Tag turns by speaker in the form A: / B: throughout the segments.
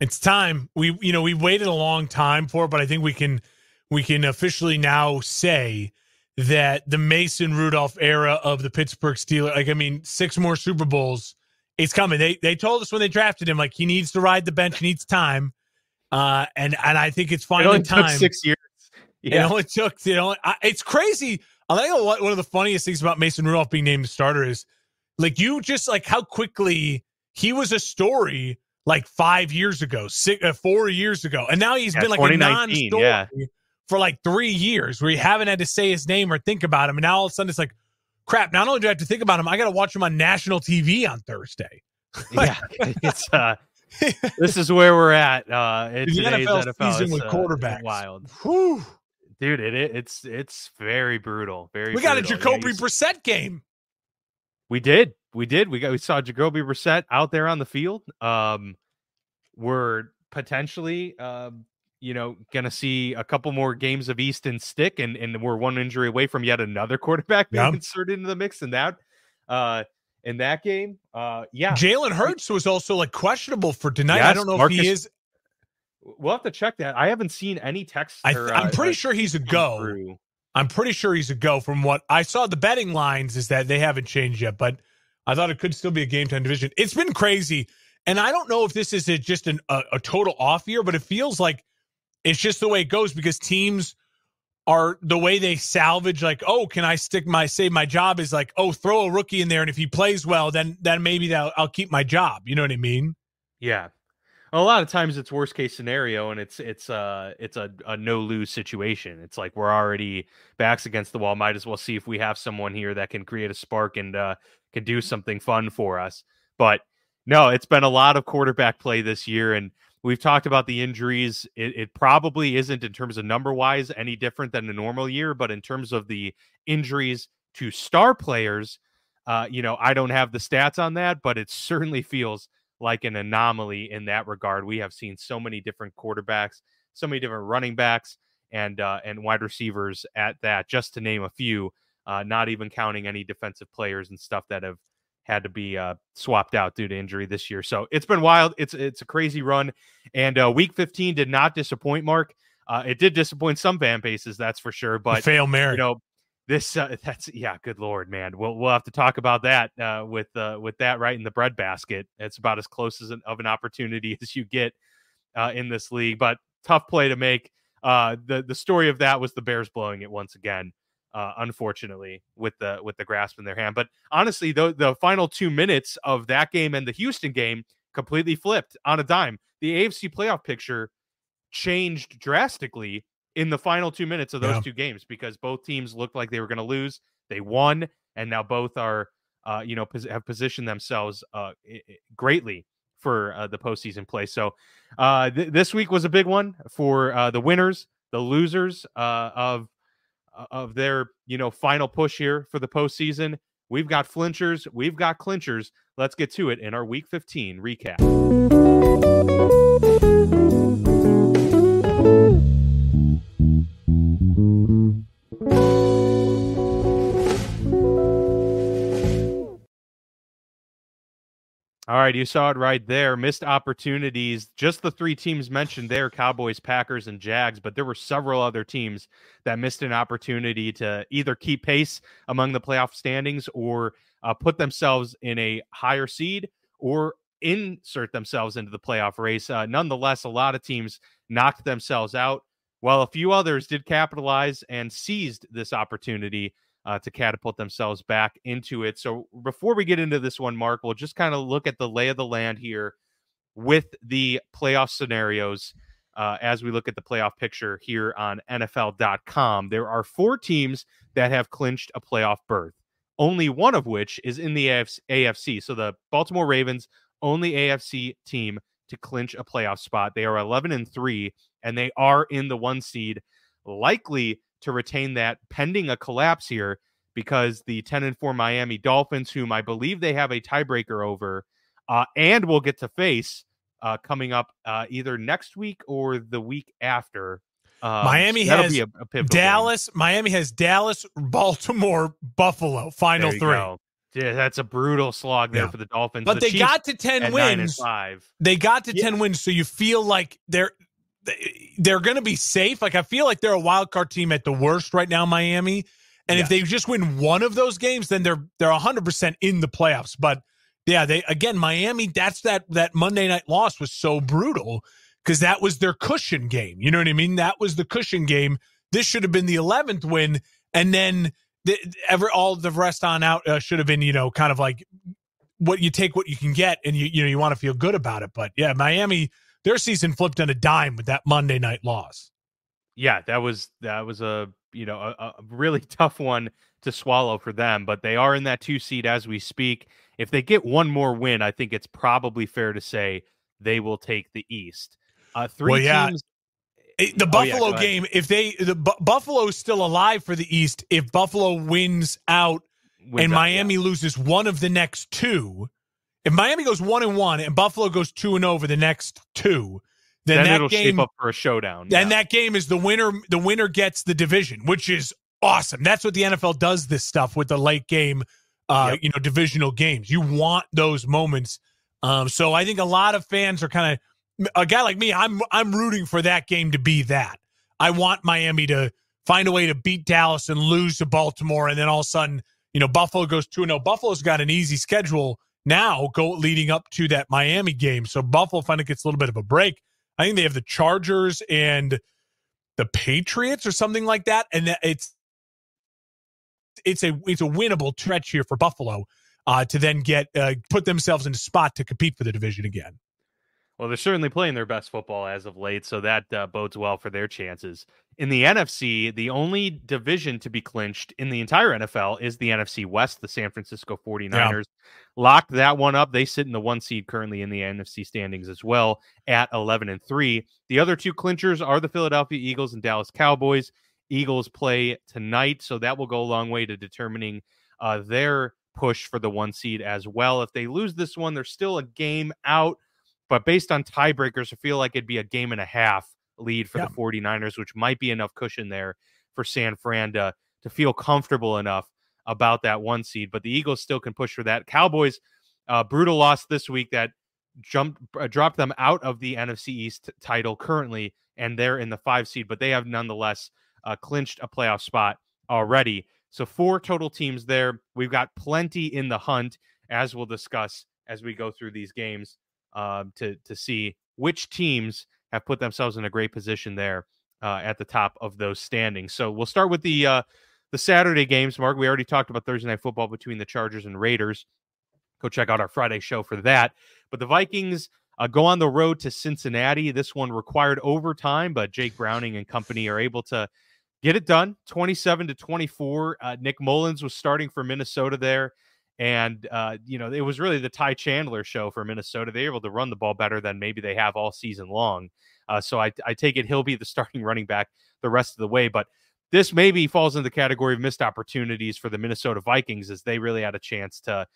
A: It's time. We you know we waited a long time for, it, but I think we can we can officially now say that the Mason Rudolph era of the Pittsburgh Steelers, like I mean, six more Super Bowls, it's coming. They they told us when they drafted him, like he needs to ride the bench, he needs time, uh, and and I think it's finally
B: it
A: time.
B: six years.
A: Yeah. It only took you know it's crazy. I think what one of the funniest things about Mason Rudolph being named the starter is like you just like how quickly he was a story like five years ago, six, uh, four years ago, and now he's
B: yeah,
A: been like a non-story
B: yeah.
A: for like three years where you haven't had to say his name or think about him, and now all of a sudden it's like, crap! Not only do I have to think about him, I got to watch him on national TV on Thursday.
B: yeah, it's uh, this is where we're at. Uh, in
A: the NFL,
B: NFL
A: season with
B: uh,
A: quarterbacks,
B: wild.
A: Whew.
B: Dude, it, it it's it's very brutal. Very.
A: We got
B: brutal.
A: a Jacoby
B: yeah,
A: Brissett game.
B: We did. We did. We got we saw Jacoby Brissett out there on the field. Um, we're potentially, uh, you know, going to see a couple more games of Easton Stick, and and we're one injury away from yet another quarterback being inserted into the mix in that, uh, in that game. Uh, yeah,
A: Jalen Hurts was also like questionable for tonight. I don't know
B: Marcus-
A: if he is.
B: we'll have to check that. I haven't seen any text.
A: I, I'm
B: uh,
A: pretty sure he's a go.
B: through.
A: I'm pretty sure he's a go from what I saw. The betting lines is that they haven't changed yet, but I thought it could still be a game time division. It's been crazy. And I don't know if this is a, just an, a, a total off year, but it feels like it's just the way it goes because teams are the way they salvage like, oh, can I stick my save my job is like, oh, throw a rookie in there. And if he plays well, then then maybe that I'll keep my job. You know what I mean?
B: Yeah. A lot of times it's worst case scenario and it's it's uh it's a, a no lose situation. It's like we're already backs against the wall. Might as well see if we have someone here that can create a spark and uh can do something fun for us. But no, it's been a lot of quarterback play this year and we've talked about the injuries. It, it probably isn't in terms of number wise any different than a normal year, but in terms of the injuries to star players, uh, you know, I don't have the stats on that, but it certainly feels like an anomaly in that regard. We have seen so many different quarterbacks, so many different running backs, and uh, and wide receivers at that, just to name a few. Uh, not even counting any defensive players and stuff that have had to be uh, swapped out due to injury this year. So it's been wild. It's it's a crazy run, and uh, Week 15 did not disappoint. Mark, uh, it did disappoint some fan bases, that's for sure. But
A: fail Mary.
B: you know, this uh, that's yeah, good lord, man. We'll we'll have to talk about that uh, with uh, with that right in the breadbasket. It's about as close as an, of an opportunity as you get uh, in this league, but tough play to make. Uh, the the story of that was the Bears blowing it once again. Uh, unfortunately, with the with the grasp in their hand, but honestly, the the final two minutes of that game and the Houston game completely flipped on a dime. The AFC playoff picture changed drastically in the final two minutes of those
A: Yeah.
B: two games because both teams looked like they were going to lose. They won, and now both are, uh, you know, pos- have positioned themselves uh, greatly for uh, the postseason play. So uh, th- this week was a big one for uh, the winners, the losers uh, of of their you know final push here for the postseason. We've got flinchers, we've got clinchers. Let's get to it in our Week 15 recap. All right, you saw it right there. Missed opportunities. Just the three teams mentioned there Cowboys, Packers, and Jags, but there were several other teams that missed an opportunity to either keep pace among the playoff standings or uh, put themselves in a higher seed or insert themselves into the playoff race. Uh, nonetheless, a lot of teams knocked themselves out, while a few others did capitalize and seized this opportunity uh, to catapult themselves back into it. So before we get into this one, Mark, we'll just kind of look at the lay of the land here with the playoff scenarios uh, as we look at the playoff picture here on NFL.com. There are four teams that have clinched a playoff berth, only one of which is in the AFC. So the Baltimore Ravens, only AFC team to clinch a playoff spot. They are 11 and 3, and they are in the one seed, likely to retain that pending a collapse here because the 10 and 4 Miami Dolphins, whom I believe they have a tiebreaker over, uh, and will get to face uh, coming up uh, either next week or the week after. Um,
A: Miami
B: that'll
A: has
B: a, a pivotal game.
A: Dallas. Miami has Dallas, Baltimore, Buffalo. Final three.
B: go. Yeah, that's a brutal slog there
A: Yeah.
B: for the Dolphins.
A: But
B: The
A: they
B: Chiefs
A: got to 10
B: at nine and
A: wins.
B: five.
A: They got to
B: Yeah.
A: 10 wins, so you feel like they're they're going to be safe. Like I feel like they're a wild card team at the worst right now, Miami. And if they just win one of those games, then they're they're 100% in the playoffs. But yeah, they again Miami, that's that that Monday night loss was so brutal cuz that was their cushion game. You know what I mean? That was the cushion game. This should have been the 11th win and then the, ever all the rest on out uh, should have been, you know, kind of like what you take what you can get and you you know you want to feel good about it. But yeah, Miami their season flipped on a dime with that Monday night loss.
B: yeah, that was that was a you know a, a really tough one to swallow for them. But they are in that two seed as we speak. If they get one more win, I think it's probably fair to say they will take the East. Uh, three
A: Well, yeah.
B: teams.
A: It- the
B: Oh, yeah,
A: Buffalo
B: go
A: game, if they the Bu- Buffalo's still alive for the East, if Buffalo wins out
B: wins
A: and
B: out,
A: Miami loses one of the next two, if Miami goes one and one and Buffalo goes two and over the next two, then,
B: then
A: that
B: it'll
A: game
B: shape up for a showdown.
A: and
B: yeah.
A: that game is the winner. The winner gets the division, which is awesome. That's what the NFL does. This stuff with the late game, uh,
B: Yep.
A: you know, divisional games. You want those moments. Um, so I think a lot of fans are kind of a guy like me. I'm I'm rooting for that game to be that. I want Miami to find a way to beat Dallas and lose to Baltimore, and then all of a sudden, you know, Buffalo goes two and zero. Buffalo's got an easy schedule now, go leading up to that Miami game. So Buffalo finally gets a little bit of a break. I think they have the Chargers and the Patriots or something like that, and it's it's a it's a winnable stretch here for Buffalo uh, to then get uh, put themselves in a spot to compete for the division again.
B: Well, they're certainly playing their best football as of late, so that uh, bodes well for their chances. In the NFC, the only division to be clinched in the entire NFL is the NFC West. The San Francisco 49ers locked that one up. They sit in the one seed currently in the NFC standings as well at 11 and 3. The other two clinchers are the Philadelphia Eagles and Dallas Cowboys. Eagles play tonight, so that will go a long way to determining uh, their push for the one seed as well. If they lose this one, they're still a game out but based on tiebreakers, I feel like it'd be a game and a half lead for
A: Yeah.
B: the 49ers, which might be enough cushion there for San Fran to, to feel comfortable enough about that one seed. But the Eagles still can push for that. Cowboys, uh, brutal loss this week that jumped uh, dropped them out of the NFC East title currently, and they're in the five seed, but they have nonetheless uh, clinched a playoff spot already. So four total teams there. We've got plenty in the hunt, as we'll discuss as we go through these games um, to to see which teams have put themselves in a great position there uh, at the top of those standings. So we'll start with the uh, the Saturday games. Mark, we already talked about Thursday night football between the Chargers and Raiders. Go check out our Friday show for that. But the Vikings uh, go on the road to Cincinnati. This one required overtime, but Jake Browning and company are able to get it done 27 to 24. Uh, Nick Mullens was starting for Minnesota there. And, uh, you know, it was really the Ty Chandler show for Minnesota. They were able to run the ball better than maybe they have all season long. Uh, so I, I take it he'll be the starting running back the rest of the way. But this maybe falls in the category of missed opportunities for the Minnesota Vikings as they really had a chance to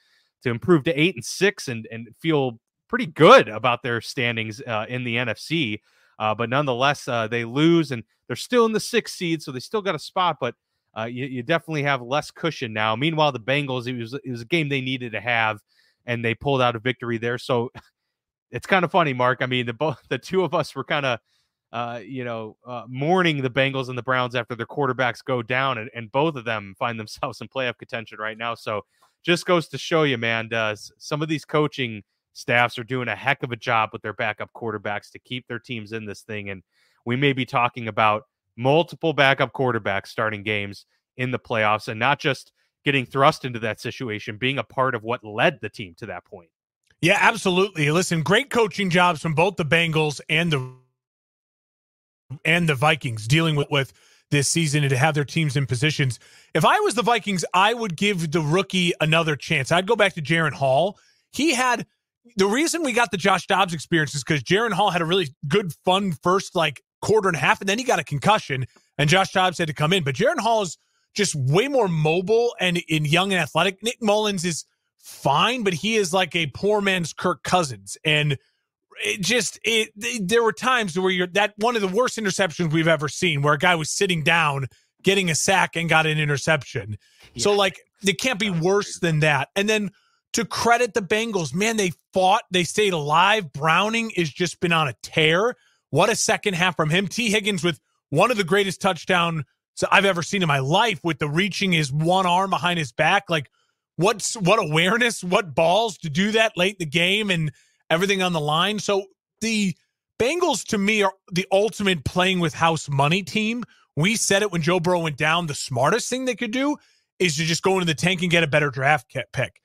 B: to improve to eight and six and and feel pretty good about their standings uh, in the NFC. Uh, but nonetheless, uh, they lose and they're still in the sixth seed, so they still got a spot. But uh, you, you definitely have less cushion now. Meanwhile, the Bengals it was it was a game they needed to have, and they pulled out a victory there. So it's kind of funny, Mark. I mean, the both the two of us were kind of uh, you know, uh, mourning the Bengals and the Browns after their quarterbacks go down, and, and both of them find themselves in playoff contention right now. So just goes to show you, man, uh, s- some of these coaching staffs are doing a heck of a job with their backup quarterbacks to keep their teams in this thing. And we may be talking about multiple backup quarterbacks starting games in the playoffs and not just getting thrust into that situation, being a part of what led the team to that point.
A: Yeah, absolutely. Listen, great coaching jobs from both the Bengals and the and the Vikings dealing with with this season and to have their teams in positions. If I was the Vikings, I would give the rookie another chance. I'd go back to Jaren Hall. He had the reason we got the Josh Dobbs experience is because Jaren Hall had a really good, fun first like quarter and a half, and then he got a concussion, and Josh Dobbs had to come in. But Jaren Hall is just way more mobile and in young and athletic. Nick Mullens is fine, but he is like a poor man's Kirk Cousins, and it just it. There were times where you're that one of the worst interceptions we've ever seen, where a guy was sitting down getting a sack and got an interception. So like it can't be worse than that. And then to credit the Bengals, man, they fought, they stayed alive. Browning has just been on a tear. What a second half from him. Tee Higgins with one of the greatest touchdown I've ever seen in my life with the reaching his one arm behind his back. Like what's what awareness, what balls to do that late in the game and everything on the line. So the Bengals to me are the ultimate playing with house money team. We said it when Joe Burrow went down. The smartest thing they could do is to just go into the tank and get a better draft pick.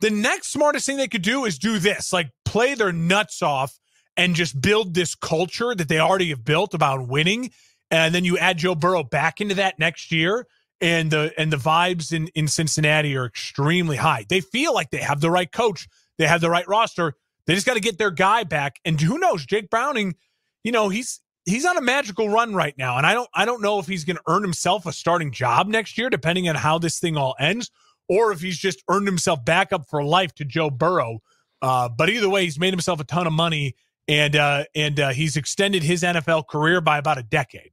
A: The next smartest thing they could do is do this like play their nuts off and just build this culture that they already have built about winning. And then you add Joe Burrow back into that next year. And the and the vibes in, in Cincinnati are extremely high. They feel like they have the right coach, they have the right roster. They just got to get their guy back. And who knows, Jake Browning, you know, he's he's on a magical run right now. And I don't I don't know if he's gonna earn himself a starting job next year, depending on how this thing all ends or if he's just earned himself back up for life to Joe Burrow. Uh, but either way, he's made himself a ton of money, and uh, and uh, he's extended his NFL career by about a decade.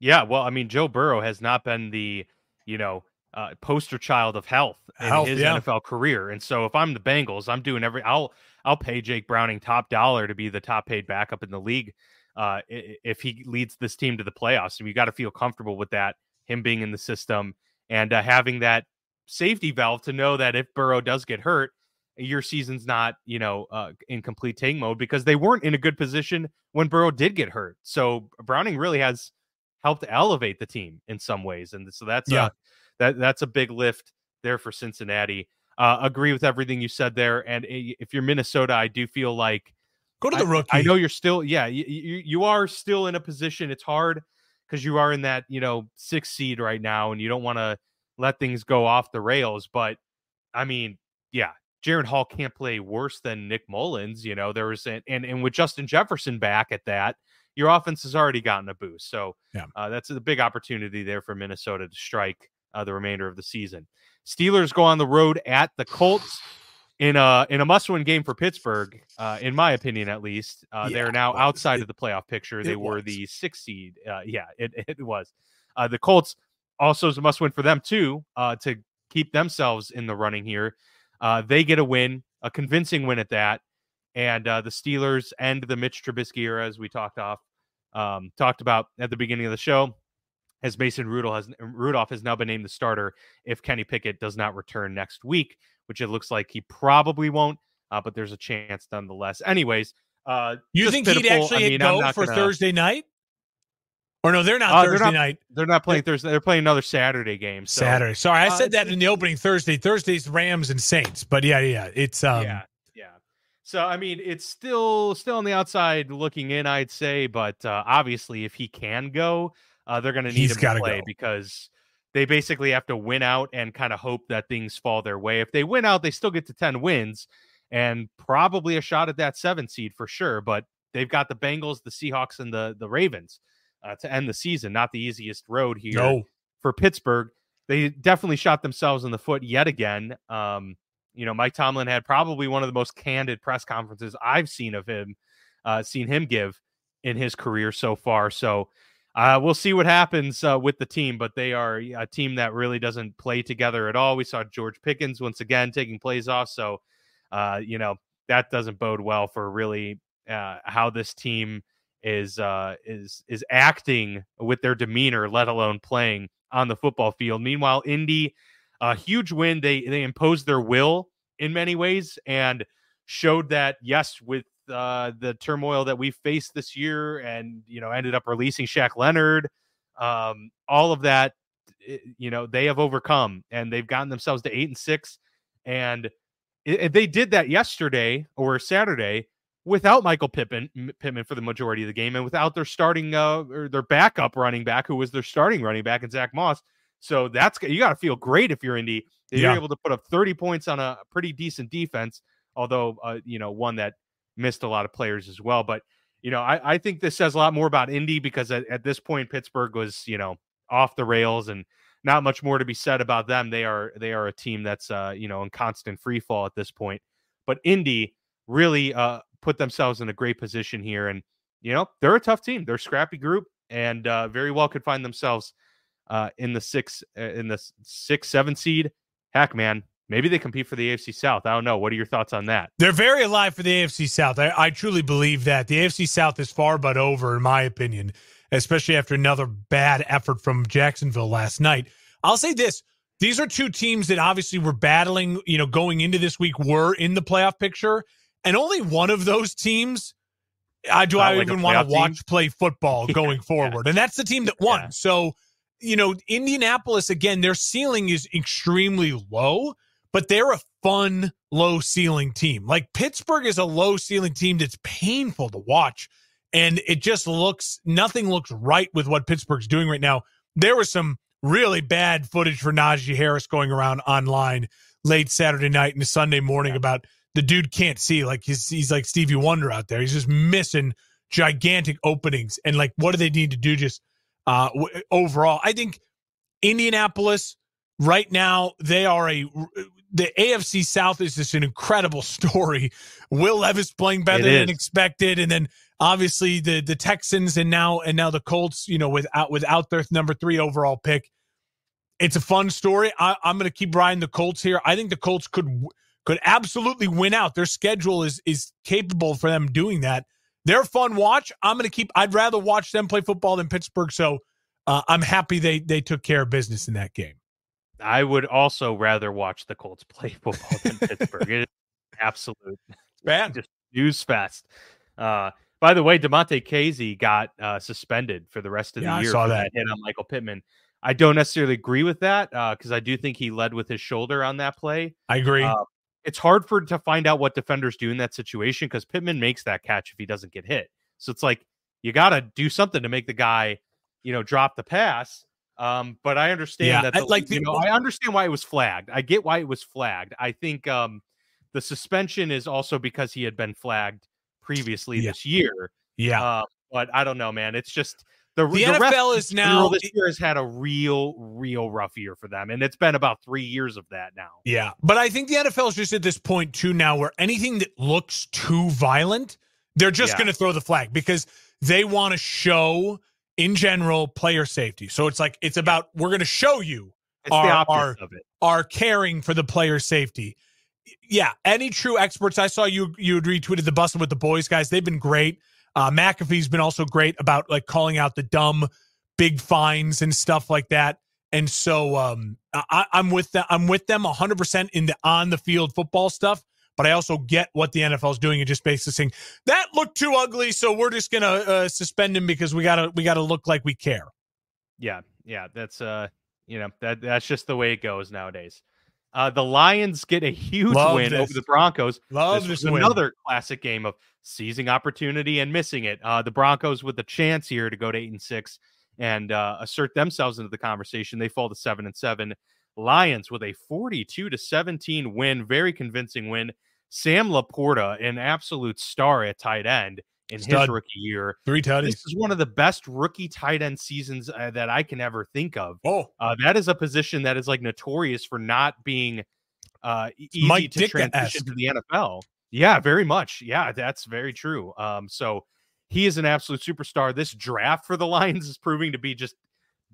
B: Yeah, well, I mean, Joe Burrow has not been the you know uh, poster child of health in health, his yeah. NFL career, and so if I'm the Bengals, I'm doing every I'll I'll pay Jake Browning top dollar to be the top paid backup in the league uh, if he leads this team to the playoffs. And you got to feel comfortable with that, him being in the system and uh, having that safety valve to know that if Burrow does get hurt, your season's not, you know, uh, in complete tank mode because they weren't in a good position when Burrow did get hurt. So Browning really has helped elevate the team in some ways, and so that's yeah. a, that that's a big lift there for Cincinnati. Uh, agree with everything you said there, and if you're Minnesota, I do feel like
A: go to the rookie.
B: I, I know you're still, yeah, you, you you are still in a position. It's hard because you are in that you know sixth seed right now, and you don't want to let things go off the rails. But I mean, yeah, Jaren Hall can't play worse than Nick Mullens. You know, there was an, and and with Justin Jefferson back at that, your offense has already gotten a boost. So yeah, uh, that's a big opportunity there for Minnesota to strike uh, the remainder of the season. Steelers go on the road at the Colts in a in a must-win game for Pittsburgh, uh, in my opinion, at least. Uh, yeah, they're now outside it, of the playoff picture. They were was. the sixth seed. Uh, yeah, it, it was. Uh, the Colts also is a must win for them too uh, to keep themselves in the running here. Uh, they get a win, a convincing win at that, and uh, the Steelers end the Mitch Trubisky era, as we talked off, um, talked about at the beginning of the show. As Mason Rudolph has, Rudolph has now been named the starter if Kenny Pickett does not return next week, which it looks like he probably won't, uh, but there's a chance nonetheless. Anyways, uh,
A: you think pitiful. he'd actually I mean, go for gonna... Thursday night? Or no, they're not uh, Thursday
B: they're not,
A: night.
B: They're not playing Thursday. They're playing another Saturday game. So.
A: Saturday. Sorry, I uh, said that in the opening Thursday. Thursday's Rams and Saints. But yeah, yeah, it's um,
B: yeah, yeah. So I mean, it's still still on the outside looking in, I'd say. But uh, obviously, if he can go, uh, they're going to need him to play go. because they basically have to win out and kind of hope that things fall their way. If they win out, they still get to ten wins and probably a shot at that seven seed for sure. But they've got the Bengals, the Seahawks, and the the Ravens uh, to end the season. Not the easiest road here no. for Pittsburgh. They definitely shot themselves in the foot yet again. Um, you know, Mike Tomlin had probably one of the most candid press conferences I've seen of him, uh, seen him give in his career so far. So uh, we'll see what happens uh, with the team, but they are a team that really doesn't play together at all. We saw George Pickens once again taking plays off. So, uh, you know, that doesn't bode well for really uh, how this team is uh, is is acting with their demeanor, let alone playing on the football field. Meanwhile, Indy, a huge win. They they imposed their will in many ways and showed that yes, with uh, the turmoil that we faced this year, and you know ended up releasing Shaq Leonard, um, all of that, eh, you know they have overcome and they've gotten themselves to eight and six, and it, they did that yesterday or Saturday without Michael Pittman, Pittman for the majority of the game, and without their starting uh, or their backup running back, who was their starting running back, and Zach Moss. So that's you got to feel great if you're Indy. You're able to put up 30 points on a pretty decent defense, although uh, you know one that missed a lot of players as well. But you know, I, I think this says a lot more about Indy because at, at this point Pittsburgh was you know off the rails and not much more to be said about them. They are they are a team that's uh, you know in constant free fall at this point. But Indy really uh, put themselves in a great position here. And, you know, they're a tough team. They're a scrappy group and uh, very well could find themselves uh, in the six, uh, in the six, seven seed heck, man, maybe they compete for the AFC South. I don't know. What are your thoughts on that?
A: They're very alive for the AFC South. I, I truly believe that the AFC South is far but over, in my opinion, especially after another bad effort from Jacksonville last night. I'll say this. These are two teams that obviously were battling, you know, going into this week were in the playoff picture. And only one of those teams I do Not I like even want to watch play football going forward. Yeah. And that's the team that won. Yeah. So, you know, Indianapolis again, their ceiling is extremely low, but they're a fun low ceiling team. Like Pittsburgh is a low ceiling team that's painful to watch. And it just looks nothing looks right with what Pittsburgh's doing right now. There was some really bad footage for Najee Harris going around online late Saturday night and Sunday morning about the dude can't see. Like he's he's like Stevie Wonder out there. He's just missing gigantic openings. And like, what do they need to do? Just uh, w- overall, I think Indianapolis right now they are a the AFC South is just an incredible story. Will Levis playing better than expected, and then obviously the the Texans and now and now the Colts. You know, without without their number three overall pick, it's a fun story. I, am going to keep riding the Colts here. I think the Colts could could absolutely win out. Their schedule is is capable for them doing that. They're fun watch. I'm going to keep. I'd rather watch them play football than Pittsburgh. So uh, I'm happy they they took care of business in that game.
B: I would also rather watch the Colts play football than Pittsburgh. It is absolute
A: man
B: just news fest. Uh, by the way, Damontae Kazee got uh, suspended for the rest of
A: yeah,
B: the year.
A: I saw that.
B: that hit on Michael Pittman. I don't necessarily agree with that because uh, I do think he led with his shoulder on that play.
A: I agree. Uh,
B: it's hard for to find out what defenders do in that situation because Pittman makes that catch if he doesn't get hit. So it's like you got to do something to make the guy, you know, drop the pass. Um, but I understand yeah, that, the, like you know, I understand why it was flagged. I get why it was flagged. I think um, the suspension is also because he had been flagged previously yeah. this year.
A: Yeah, uh,
B: but I don't know, man. It's just the,
A: the, the NFL is now
B: this year has had a real, real rough year for them, and it's been about three years of that now.
A: Yeah, but I think the NFL is just at this point too now where anything that looks too violent, they're just yeah. going to throw the flag because they want to show, in general, player safety. So it's like it's about we're going to show you
B: it's
A: our our, our caring for the player safety. Yeah, any true experts? I saw you you retweeted the Bussin' With The Boys guys. They've been great. Uh, McAfee's been also great about like calling out the dumb big fines and stuff like that. And so um, I, am with them. I'm with them 100 percent in the on the field football stuff. But I also get what the NFL is doing and just basically saying that looked too ugly, so we're just gonna uh, suspend him because we gotta we gotta look like we care.
B: Yeah, yeah, that's uh, you know that that's just the way it goes nowadays. Uh, the Lions get a huge Love win this. over the Broncos.
A: Love this,
B: this another classic game of seizing opportunity and missing it. Uh, the Broncos with a chance here to go to eight and six and uh, assert themselves into the conversation. They fall to seven and seven. Lions with a 42 to 17 win, very convincing win. Sam LaPorta, an absolute star at tight end in Stud. his rookie year.
A: Three tutties.
B: This is one of the best rookie tight end seasons uh, that I can ever think of.
A: Oh,
B: uh, that is a position that is like notorious for not being uh, easy Mike to transition to the NFL. Yeah, very much. Yeah, that's very true. Um, so he is an absolute superstar. This draft for the Lions is proving to be just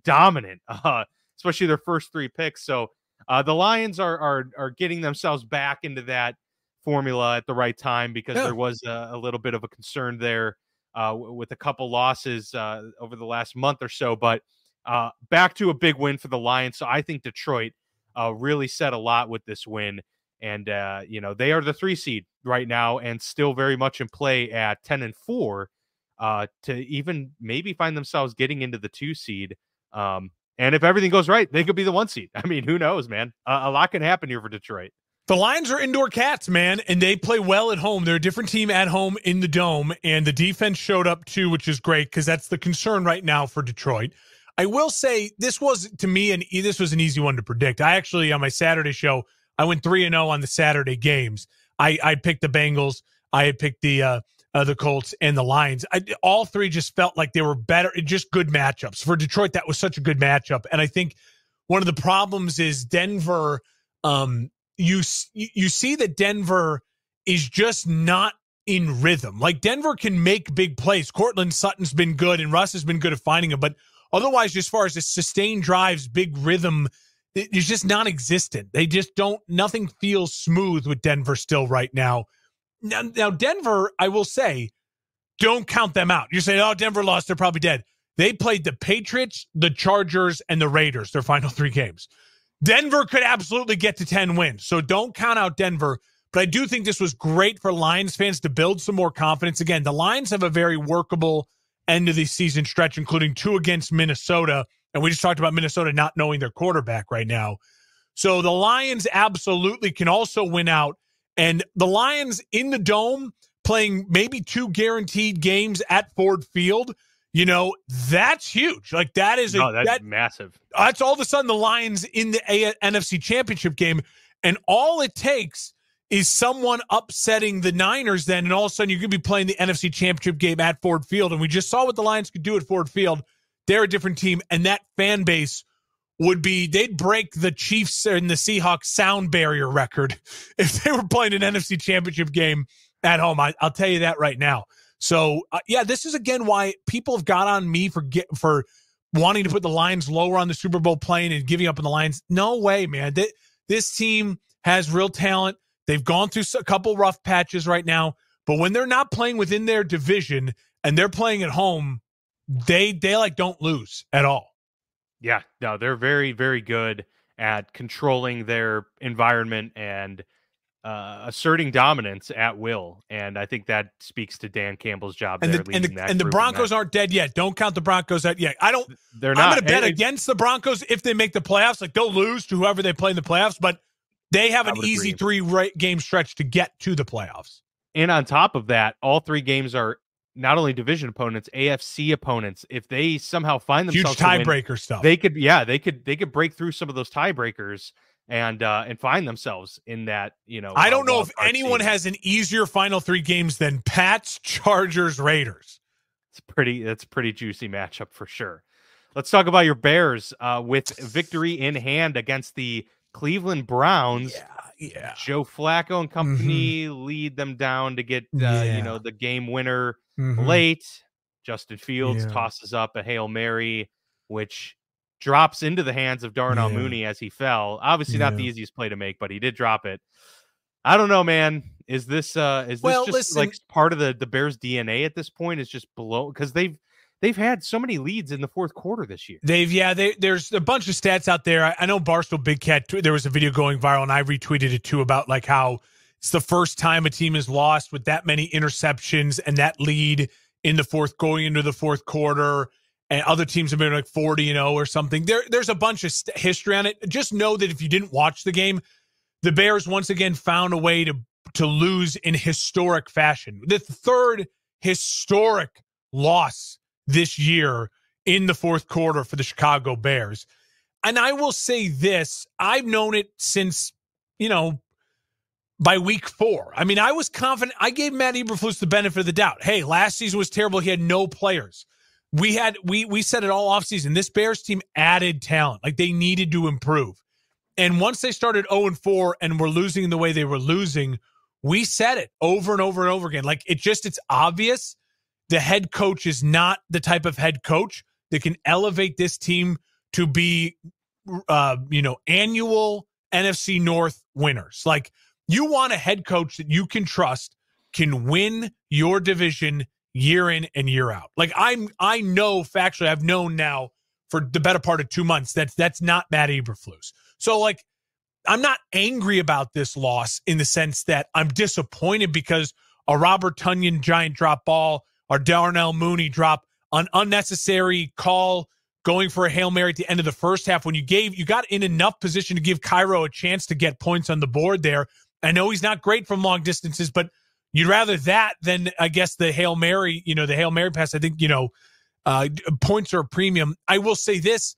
B: dominant, uh, especially their first three picks. So uh, the Lions are are are getting themselves back into that formula at the right time because yeah. there was a, a, little bit of a concern there uh, with a couple losses uh, over the last month or so. But uh, back to a big win for the Lions. So I think Detroit uh, really said a lot with this win. And, uh, you know, they are the three seed right now and still very much in play at 10 and four uh, to even maybe find themselves getting into the two seed. Um, and if everything goes right, they could be the one seed. I mean, who knows, man? a lot can happen here for Detroit.
A: The Lions are indoor cats, man, and they play well at home. They're a different team at home in the dome, and the defense showed up too, which is great because that's the concern right now for Detroit. I will say this was to me and this was an easy one to predict. I actually on my Saturday show I went three and zero oh on the Saturday games. I I picked the Bengals. I had picked the uh, uh, the Colts and the Lions. I, all three just felt like they were better, just good matchups for Detroit. That was such a good matchup, and I think one of the problems is Denver. Um, you you see that Denver is just not in rhythm. Like Denver can make big plays. Courtland Sutton's been good, and Russ has been good at finding him, But otherwise, as far as the sustained drives, big rhythm, it's just non-existent. They just don't. Nothing feels smooth with Denver still right now. Now, now Denver, I will say, don't count them out. You're saying, oh, Denver lost, they're probably dead. They played the Patriots, the Chargers, and the Raiders, their final three games. Denver could absolutely get to 10 wins. So don't count out Denver. But I do think this was great for Lions fans to build some more confidence. Again, the Lions have a very workable end of the season stretch, including two against Minnesota. And we just talked about Minnesota not knowing their quarterback right now. So the Lions absolutely can also win out. And the Lions in the dome playing maybe two guaranteed games at Ford Field you know, that's huge. Like that is a
B: no, that's
A: that,
B: massive.
A: That's all of a sudden the Lions in the a- NFC Championship game, and all it takes is someone upsetting the Niners. Then, and all of a sudden you're going to be playing the NFC Championship game at Ford Field, and we just saw what the Lions could do at Ford Field. They're a different team, and that fan base would be they'd break the Chiefs and the Seahawks sound barrier record if they were playing an NFC Championship game at home. I, I'll tell you that right now. So uh, yeah, this is again why people have got on me for get for wanting to put the Lions lower on the Super Bowl plane and giving up on the Lions. No way, man. This, this team has real talent. They've gone through a couple rough patches right now, but when they're not playing within their division and they're playing at home, they they like don't lose at all.
B: Yeah, no, they're very very good at controlling their environment and uh, asserting dominance at will, and I think that speaks to Dan Campbell's job.
A: And
B: there,
A: the, and the, and the Broncos aren't dead yet. Don't count the Broncos out yet. I don't.
B: They're not.
A: I'm going to bet against the Broncos if they make the playoffs. Like they'll lose to whoever they play in the playoffs, but they have an easy agree. three game stretch to get to the playoffs.
B: And on top of that, all three games are not only division opponents, AFC opponents. If they somehow find themselves
A: huge tiebreaker stuff,
B: they could. Yeah, they could. They could break through some of those tiebreakers and uh, and find themselves in that you know.
A: I don't uh, know if anyone has an easier final three games than Pats, Chargers, Raiders.
B: It's pretty. That's pretty juicy matchup for sure. Let's talk about your Bears uh, with victory in hand against the Cleveland Browns.
A: Yeah, yeah.
B: Joe Flacco and company mm-hmm. lead them down to get uh, yeah. you know the game winner mm-hmm. late. Justin Fields yeah. tosses up a hail mary, which drops into the hands of Darnell yeah. Mooney as he fell. Obviously, yeah. not the easiest play to make, but he did drop it. I don't know, man. Is this uh is this well, just listen, like part of the the Bears DNA at this point? Is just below because they've they've had so many leads in the fourth quarter this year.
A: They've yeah, they, there's a bunch of stats out there. I, I know Barstool Big Cat. There was a video going viral, and I retweeted it too about like how it's the first time a team has lost with that many interceptions and that lead in the fourth going into the fourth quarter and other teams have been like 40 and 0 or something. There, there's a bunch of st- history on it. Just know that if you didn't watch the game, the Bears once again found a way to to lose in historic fashion. The third historic loss this year in the fourth quarter for the Chicago Bears. And I will say this, I've known it since, you know, by week four. I mean, I was confident. I gave Matt Eberflus the benefit of the doubt. Hey, last season was terrible. He had no players we had we we said it all offseason. This Bears team added talent. Like they needed to improve. And once they started 0 and 4 and were losing the way they were losing, we said it over and over and over again. Like it just it's obvious the head coach is not the type of head coach that can elevate this team to be uh, you know, annual NFC North winners. Like you want a head coach that you can trust can win your division year in and year out. Like I'm I know factually I've known now for the better part of 2 months that that's not Matt Eberflus. So like I'm not angry about this loss in the sense that I'm disappointed because a Robert Tonyan giant drop ball or Darnell Mooney drop an unnecessary call going for a Hail Mary at the end of the first half when you gave you got in enough position to give Cairo a chance to get points on the board there. I know he's not great from long distances, but You'd rather that than I guess the Hail Mary, you know, the Hail Mary pass. I think, you know, uh, points are a premium. I will say this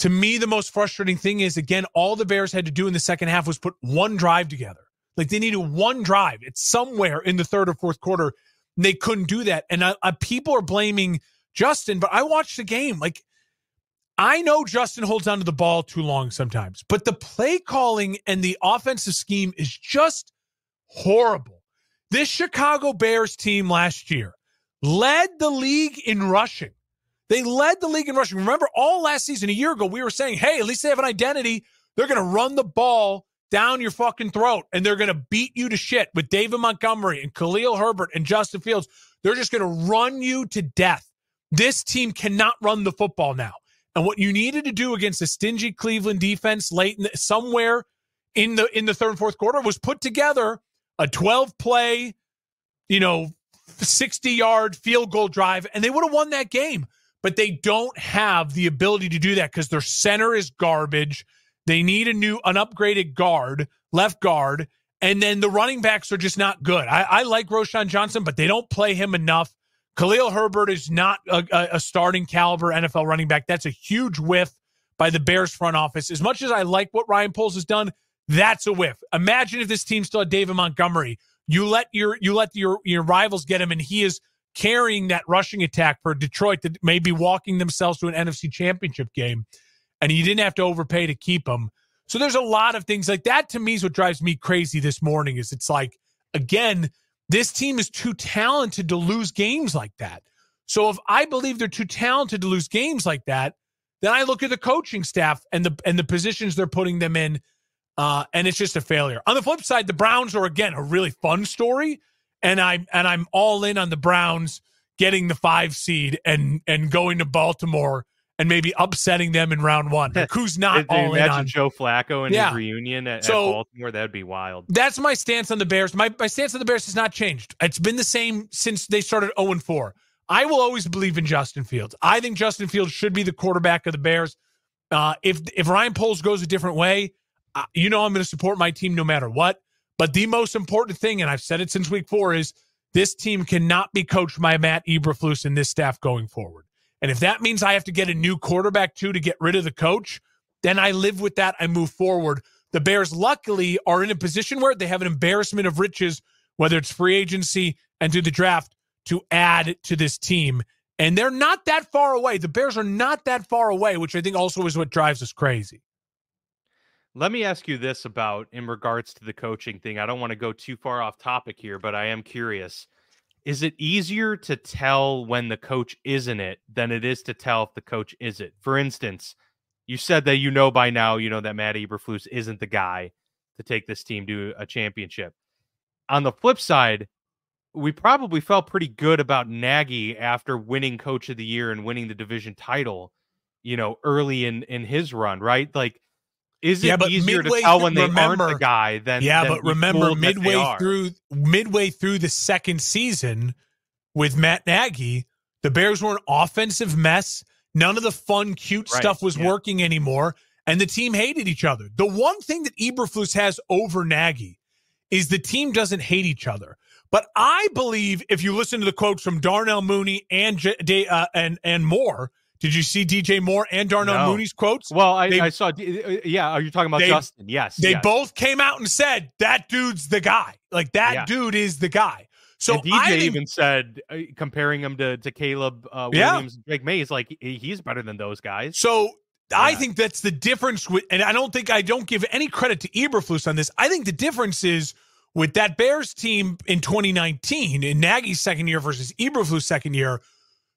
A: to me, the most frustrating thing is again, all the Bears had to do in the second half was put one drive together. Like they needed one drive. It's somewhere in the third or fourth quarter. they couldn't do that. And I, I, people are blaming Justin, but I watched the game. Like I know Justin holds onto the ball too long sometimes, but the play calling and the offensive scheme is just horrible. This Chicago Bears team last year led the league in rushing. They led the league in rushing. Remember, all last season, a year ago, we were saying, hey, at least they have an identity. They're going to run the ball down your fucking throat and they're going to beat you to shit with David Montgomery and Khalil Herbert and Justin Fields. They're just going to run you to death. This team cannot run the football now. And what you needed to do against a stingy Cleveland defense late in the, somewhere in the in the third and fourth quarter was put together a 12 play, you know, 60 yard field goal drive and they would have won that game. But they don't have the ability to do that because their center is garbage. They need a new, an upgraded guard, left guard, and then the running backs are just not good. I, I like Roschon Johnson, but they don't play him enough. Khalil Herbert is not a, a, starting caliber NFL running back. That's a huge whiff by the Bears front office. As much as I like what Ryan Poles has done, that's a whiff. Imagine if this team still had David Montgomery. You let your you let your your rivals get him, and he is carrying that rushing attack for Detroit that may be walking themselves to an NFC Championship game and you didn't have to overpay to keep him. So there's a lot of things like that to me is what drives me crazy this morning is it's like again this team is too talented to lose games like that. So if I believe they're too talented to lose games like that, then I look at the coaching staff and the and the positions they're putting them in uh, and it's just a failure. On the flip side, the Browns are again a really fun story and I'm and I'm all in on the Browns getting the 5 seed and and going to Baltimore and maybe upsetting them in round one. Like, who's not all
B: imagine
A: on?
B: Joe Flacco and yeah. his reunion at, so, at Baltimore? That'd be wild.
A: That's my stance on the Bears. My my stance on the Bears has not changed. It's been the same since they started 0 and 4. I will always believe in Justin Fields. I think Justin Fields should be the quarterback of the Bears. Uh, if if Ryan Poles goes a different way, you know I'm going to support my team no matter what. But the most important thing, and I've said it since week four, is this team cannot be coached by Matt Eberflus and this staff going forward. And if that means I have to get a new quarterback too to get rid of the coach, then I live with that. I move forward. The Bears, luckily, are in a position where they have an embarrassment of riches, whether it's free agency and through the draft, to add to this team. And they're not that far away. The Bears are not that far away, which I think also is what drives us crazy.
B: Let me ask you this about in regards to the coaching thing. I don't want to go too far off topic here, but I am curious is it easier to tell when the coach isn't it than it is to tell if the coach is it? For instance, you said that you know by now, you know that Matt Eberflus isn't the guy to take this team to a championship. On the flip side, we probably felt pretty good about Nagy after winning coach of the year and winning the division title, you know, early in in his run, right? Like is it yeah, but easier to tell when they remember, aren't the guy than
A: yeah?
B: than
A: but remember, midway through midway through the second season with Matt Nagy, the Bears were an offensive mess. None of the fun, cute right, stuff was yeah. working anymore, and the team hated each other. The one thing that Eberflus has over Nagy is the team doesn't hate each other. But I believe if you listen to the quotes from Darnell Mooney and J- uh, and and more, did you see DJ Moore and Darnell no. Mooney's quotes?
B: Well, I, they, I saw. Uh, yeah, are you talking about they, Justin? Yes.
A: They
B: yes.
A: both came out and said that dude's the guy. Like that yeah. dude is the guy. So
B: and DJ I even said, uh, comparing him to to Caleb uh, Williams, yeah. Drake Maye, is like he's better than those guys.
A: So yeah. I think that's the difference with, and I don't think I don't give any credit to Eberflus on this. I think the difference is with that Bears team in 2019 in Nagy's second year versus Eberflus' second year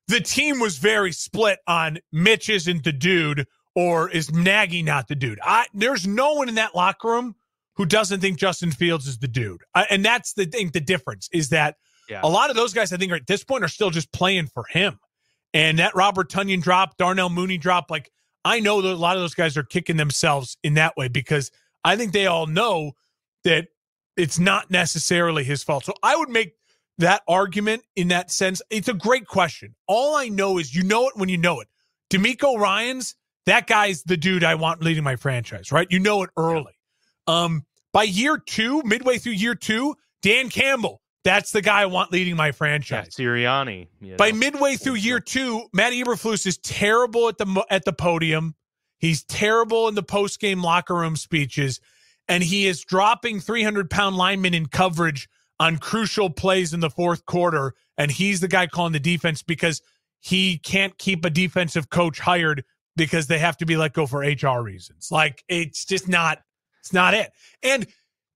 A: the team was very split on Mitch isn't the dude or is Nagy not the dude. I, there's no one in that locker room who doesn't think Justin Fields is the dude. I, and that's the thing. The difference is that yeah. a lot of those guys, I think, are, at this point, are still just playing for him. And that Robert Tonyan drop, Darnell Mooney drop, like I know that a lot of those guys are kicking themselves in that way because I think they all know that it's not necessarily his fault. So I would make that argument in that sense? It's a great question. All I know is you know it when you know it. DeMeco Ryans, that guy's the dude I want leading my franchise, right? You know it early. Um, by year two, midway through year two, Dan Campbell, that's the guy I want leading my franchise.
B: Yeah, Sirianni.
A: By midway through year two, Matt Eberflus is terrible at the at the podium. He's terrible in the post game locker room speeches, and he is dropping 300 pound linemen in coverage on crucial plays in the fourth quarter, and he's the guy calling the defense because he can't keep a defensive coach hired because they have to be let go for HR reasons. Like it's just not, it's not it. And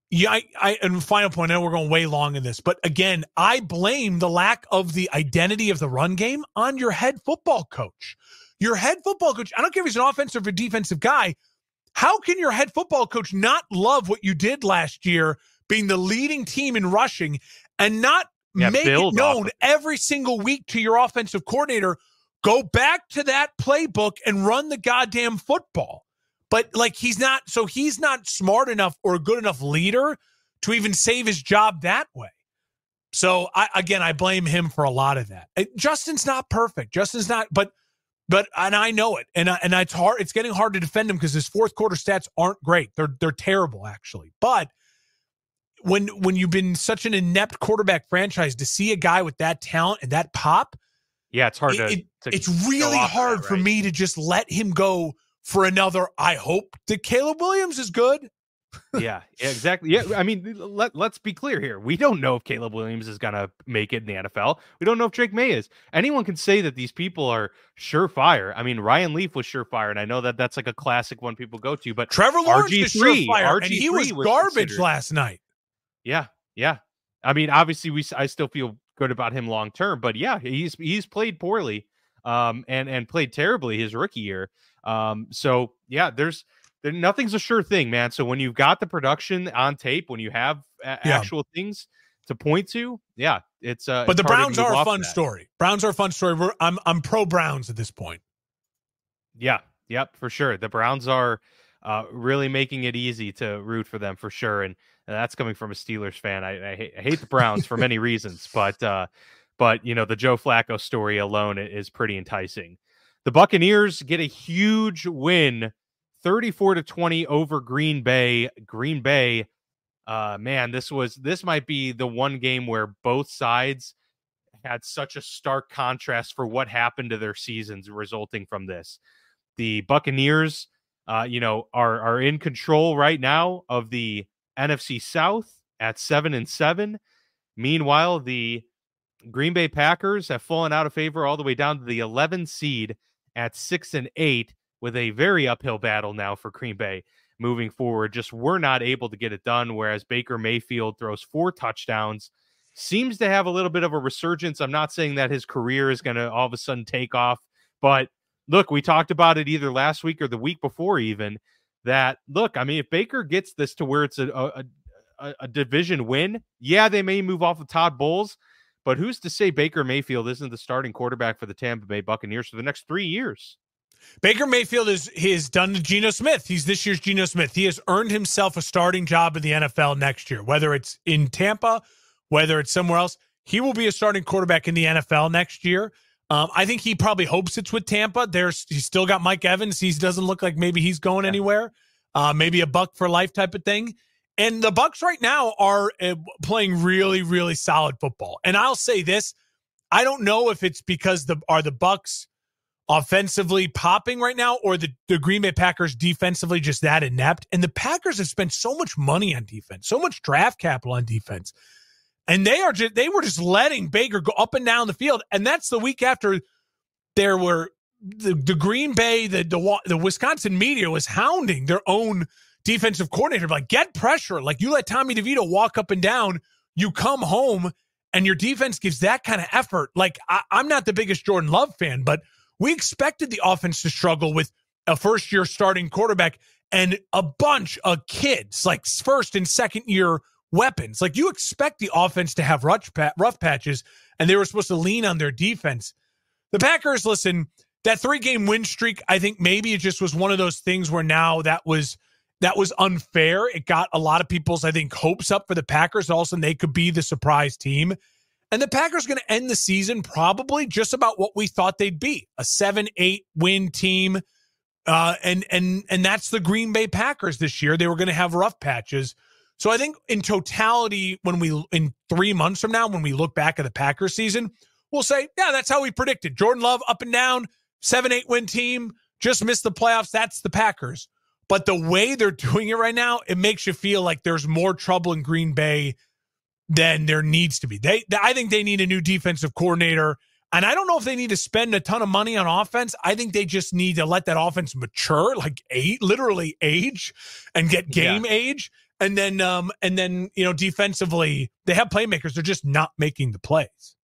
A: yeah, I, I and final point. I know we're going way long in this, but again, I blame the lack of the identity of the run game on your head football coach. Your head football coach. I don't care if he's an offensive or defensive guy. How can your head football coach not love what you did last year, being the leading team in rushing, and not yeah, make it known every single week to your offensive coordinator? Go back to that playbook and run the goddamn football. But like he's not, so he's not smart enough or a good enough leader to even save his job that way. So I again, I blame him for a lot of that. Eh, Justin's not perfect. Justin's not, but but and I know it, and I, and it's hard. It's getting hard to defend him because his fourth quarter stats aren't great. They're they're terrible actually. But when when you've been such an inept quarterback franchise, to see a guy with that talent and that pop,
B: yeah, it's hard
A: it,
B: to,
A: it, to It's really hard that, right? for me to just let him go for another. I hope that Caleb Williams is good
B: yeah, exactly. Yeah, I mean, let let's be clear here. We don't know if Caleb Williams is gonna make it in the NFL. We don't know if Drake Maye is. Anyone can say that these people are surefire. I mean, Ryan Leaf was surefire, and I know that that's like a classic one people go to. But
A: Trevor Lawrence RG3, is surefire, RG3 and he was, was garbage considered. last night.
B: Yeah, yeah. I mean, obviously, we I still feel good about him long term, but yeah, he's he's played poorly, um, and and played terribly his rookie year. Um, so yeah, there's there, nothing's a sure thing, man. So when you've got the production on tape, when you have a- yeah. actual things to point to, yeah, it's uh.
A: But
B: it's
A: the Browns are a fun story. Browns are a fun story. We're, I'm I'm pro Browns at this point.
B: Yeah, yep, for sure. The Browns are uh, really making it easy to root for them for sure, and, that's coming from a Steelers fan. I, I, hate, I hate the Browns for many reasons, but uh, but you know the Joe Flacco story alone is pretty enticing. The Buccaneers get a huge win 34 to 20 over Green Bay. Green Bay, uh, man, this was this might be the one game where both sides had such a stark contrast for what happened to their seasons resulting from this. The Buccaneers, uh, you know, are are in control right now of the NFC South at seven and seven. Meanwhile, the Green Bay Packers have fallen out of favor all the way down to the 11 seed at six and eight with a very uphill battle now for Green Bay moving forward. Just were not able to get it done. Whereas Baker Mayfield throws four touchdowns, seems to have a little bit of a resurgence. I'm not saying that his career is going to all of a sudden take off, but look, we talked about it either last week or the week before, even that look, I mean, if Baker gets this to where it's a, a, a, a division win, yeah, they may move off of Todd Bowles. But who's to say Baker Mayfield isn't the starting quarterback for the Tampa Bay Buccaneers for the next three years?
A: Baker Mayfield is has done the Geno Smith. He's this year's Geno Smith. He has earned himself a starting job in the NFL next year, whether it's in Tampa, whether it's somewhere else. He will be a starting quarterback in the NFL next year. Um, I think he probably hopes it's with Tampa. There's he's still got Mike Evans. He doesn't look like maybe he's going yeah. anywhere. Uh, maybe a buck for life type of thing. And the Bucks right now are uh, playing really, really solid football. And I'll say this: I don't know if it's because the are the Bucks offensively popping right now, or the, the Green Bay Packers defensively just that inept. And the Packers have spent so much money on defense, so much draft capital on defense. And they are just they were just letting Baker go up and down the field. And that's the week after there were the, the Green Bay, the, the the Wisconsin media was hounding their own defensive coordinator, like get pressure. Like you let Tommy DeVito walk up and down, you come home and your defense gives that kind of effort. Like I, I'm not the biggest Jordan Love fan, but we expected the offense to struggle with a first year starting quarterback and a bunch of kids, like first and second year weapons. Like you expect the offense to have rough, rough patches, and they were supposed to lean on their defense. The Packers, listen, that three game win streak, I think maybe it just was one of those things where now that was that was unfair. It got a lot of people's, I think, hopes up for the Packers. All of a sudden, they could be the surprise team. And the Packers going to end the season probably just about what we thought they'd be a seven, eight win team. Uh, and and and that's the Green Bay Packers this year. They were going to have rough patches. So I think in totality, when we in three months from now, when we look back at the Packers season, we'll say, yeah, that's how we predicted. Jordan Love up and down, seven, eight win team, just missed the playoffs. That's the Packers. But the way they're doing it right now, it makes you feel like there's more trouble in Green Bay than there needs to be. They, I think they need a new defensive coordinator. And I don't know if they need to spend a ton of money on offense. I think they just need to let that offense mature, like eight, literally age and get game yeah. age. And then, um, and then, you know, defensively, they have playmakers. They're just not making the plays.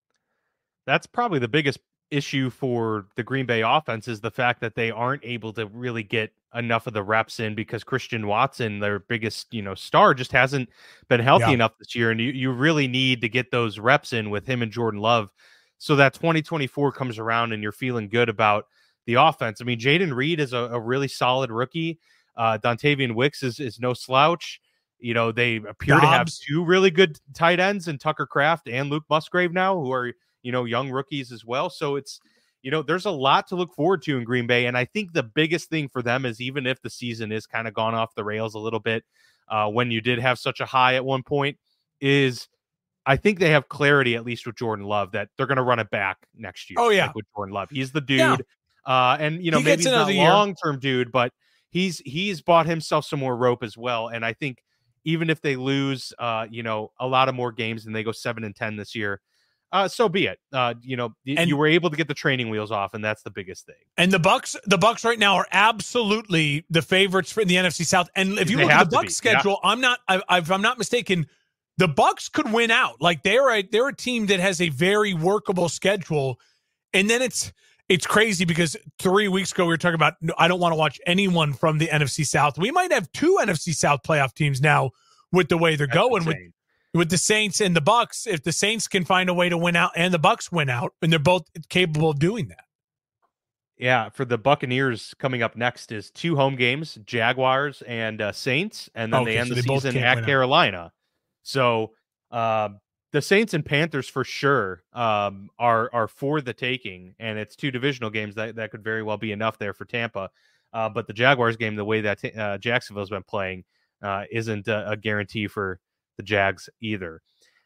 B: That's probably the biggest issue for the Green Bay offense is the fact that they aren't able to really get enough of the reps in because Christian Watson, their biggest, you know, star, just hasn't been healthy yeah. enough this year. And you, you really need to get those reps in with him and Jordan Love so that 2024 comes around and you're feeling good about the offense. I mean, Jayden Reed is a, a, really solid rookie. Uh, Dontayvion Wicks is, is no slouch. You know, they appear Dobbs. to have two really good tight ends in Tucker Kraft and Luke Musgrave now, who are you know, young rookies as well. So it's, you know, there's a lot to look forward to in Green Bay. And I think the biggest thing for them is even if the season is kind of gone off the rails a little bit, uh, when you did have such a high at one point, is I think they have clarity, at least with Jordan Love, that they're going to run it back next year.
A: Oh, yeah.
B: Like with Jordan Love. He's the dude. Yeah. Uh, and, you know, he maybe he's not long term dude, but he's he's bought himself some more rope as well. And I think even if they lose, uh, you know, a lot of more games and they go seven and 10 this year, uh, so be it. Uh, you know, and, you were able to get the training wheels off, and that's the biggest thing.
A: And the Bucks, the Bucks right now are absolutely the favorites for the NFC South. And if you they look at the Bucks schedule, yeah. I'm not, I, if I'm not mistaken, the Bucks could win out. Like they're a they're a team that has a very workable schedule, and then it's it's crazy because three weeks ago we were talking about I don't want to watch anyone from the NFC South. We might have two NFC South playoff teams now with the way they're that's going insane. with with the Saints and the Bucks, if the Saints can find a way to win out and the Bucks win out, and they're both capable of doing that.
B: Yeah, for the Buccaneers coming up next is two home games, Jaguars and uh, Saints, and then okay, they end so the they season at Carolina. So uh, the Saints and Panthers for sure um, are are for the taking, and it's two divisional games that that could very well be enough there for Tampa. Uh, but the Jaguars game, the way that uh, Jacksonville's been playing, uh, isn't a, a guarantee for the Jags either.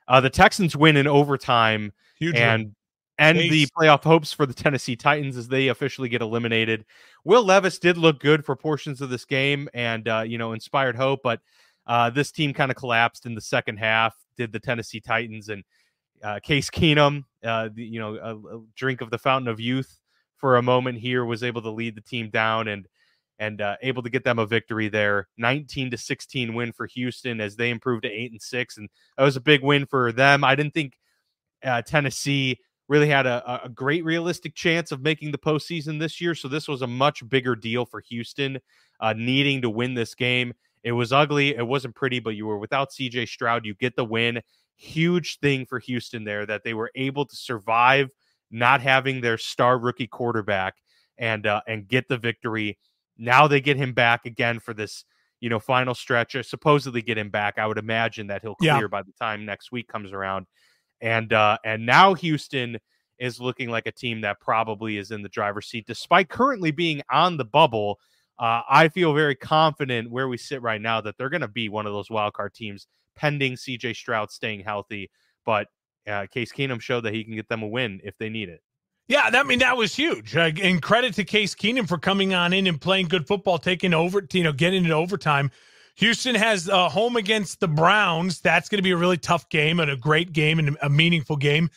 B: Uh, the Texans win in overtime Huge and win. end Chase. the playoff hopes for the Tennessee Titans as they officially get eliminated. Will Levis did look good for portions of this game and uh, you know inspired hope, but uh, this team kind of collapsed in the second half. Did the Tennessee Titans and uh, Case Keenum, uh, the, you know, a, a drink of the fountain of youth for a moment here was able to lead the team down and and uh, able to get them a victory there 19 to 16 win for houston as they improved to 8 and 6 and that was a big win for them i didn't think uh, tennessee really had a, a great realistic chance of making the postseason this year so this was a much bigger deal for houston uh, needing to win this game it was ugly it wasn't pretty but you were without cj stroud you get the win huge thing for houston there that they were able to survive not having their star rookie quarterback and uh, and get the victory now they get him back again for this, you know, final stretch. Or supposedly get him back. I would imagine that he'll clear yeah. by the time next week comes around. And uh and now Houston is looking like a team that probably is in the driver's seat, despite currently being on the bubble. Uh, I feel very confident where we sit right now that they're going to be one of those wild card teams, pending CJ Stroud staying healthy. But uh, Case Keenum showed that he can get them a win if they need it.
A: Yeah, that, I mean that was huge. Uh, and credit to Case Keenum for coming on in and playing good football, taking over, you know, getting into overtime. Houston has a home against the Browns. That's going to be a really tough game and a great game and a meaningful game.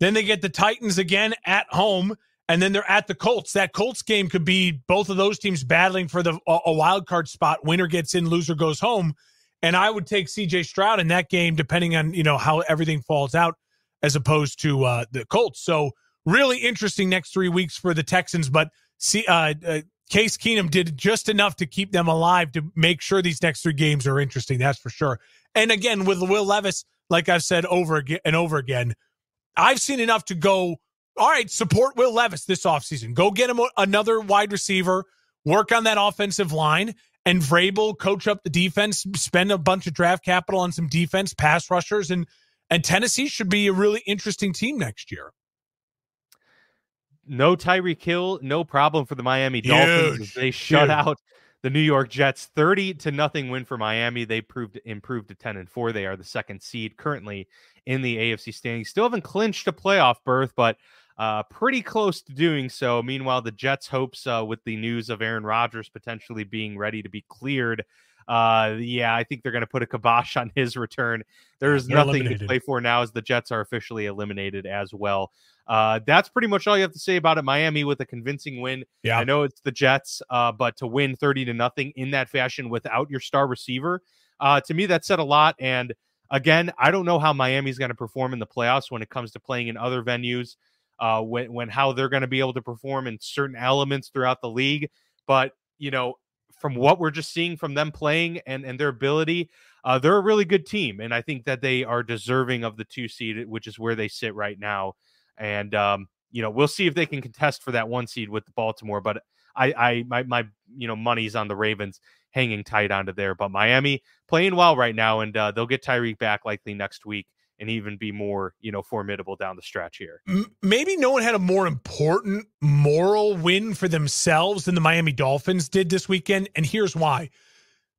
A: Then they get the Titans again at home, and then they're at the Colts. That Colts game could be both of those teams battling for the a wild card spot. Winner gets in, loser goes home. And I would take C.J. Stroud in that game, depending on you know how everything falls out, as opposed to uh, the Colts. So really interesting next three weeks for the Texans. But see, uh, uh, Case Keenum did just enough to keep them alive to make sure these next three games are interesting. That's for sure. And again, with Will Levis, like I've said over and over again, I've seen enough to go. All right, support Will Levis this offseason. Go get him another wide receiver. Work on that offensive line. And Vrabel coach up the defense, spend a bunch of draft capital on some defense, pass rushers, and and Tennessee should be a really interesting team next year
B: no Tyreek Hill, no problem for the Miami Dolphins. They shut Huge. out the New York Jets 30 to nothing win for Miami. They proved improved to 10 and 4. They are the second seed currently in the AFC standings. Still haven't clinched a playoff berth, but uh, pretty close to doing so. Meanwhile, the Jets' hopes uh, with the news of Aaron Rodgers potentially being ready to be cleared. Uh, yeah, I think they're going to put a kibosh on his return. There's nothing eliminated. to play for now as the Jets are officially eliminated as well. Uh, that's pretty much all you have to say about it. Miami with a convincing win. Yeah, I know it's the Jets, uh, but to win thirty to nothing in that fashion without your star receiver, uh, to me that said a lot. And again, I don't know how Miami's going to perform in the playoffs when it comes to playing in other venues. Uh, when when how they're going to be able to perform in certain elements throughout the league. But you know, from what we're just seeing from them playing and and their ability, uh, they're a really good team, and I think that they are deserving of the two seed, which is where they sit right now. And um, you know, we'll see if they can contest for that one seed with Baltimore. But I, I, my, my, you know, money's on the Ravens hanging tight onto there. But Miami playing well right now, and uh, they'll get Tyreek back likely next week and even be more, you know, formidable down the stretch here.
A: Maybe no one had a more important moral win for themselves than the Miami Dolphins did this weekend. And here's why.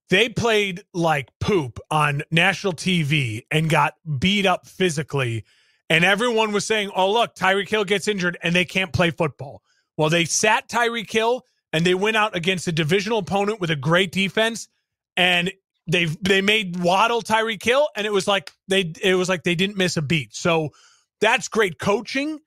A: They played like poop on national TV and got beat up physically. And everyone was saying, oh, look, Tyreek Hill gets injured and they can't play football. Well, they sat Tyreek Hill and they went out against a divisional opponent with a great defense. And they they made Waddle Tyreek Hill, and it was like they it was like they didn't miss a beat. So that's great coaching.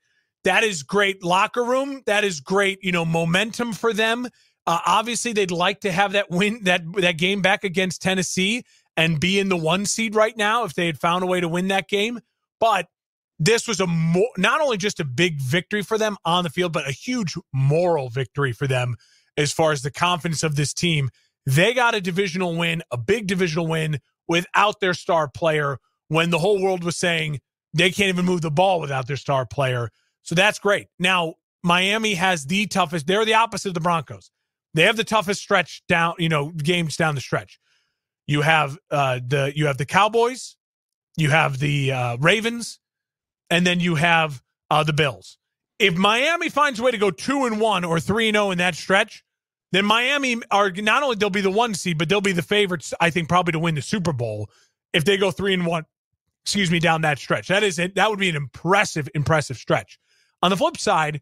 A: That is great locker room. That is great, you know, momentum for them. Uh, obviously, they'd like to have that win that that game back against Tennessee and be in the one seed right now if they had found a way to win that game. But this was a more not only just a big victory for them on the field, but a huge moral victory for them as far as the confidence of this team they got a divisional win, a big divisional win without their star player when the whole world was saying they can't even move the ball without their star player. So that's great. Now, Miami has the toughest, they're the opposite of the Broncos. They have the toughest stretch down, you know, games down the stretch. You have uh the you have the Cowboys, you have the uh Ravens, and then you have uh the Bills. If Miami finds a way to go 2 and 1 or 3 and 0 in that stretch, then Miami are not only they'll be the one seed, but they'll be the favorites, I think, probably to win the Super Bowl if they go three and one, excuse me, down that stretch. That is it. That would be an impressive, impressive stretch. On the flip side,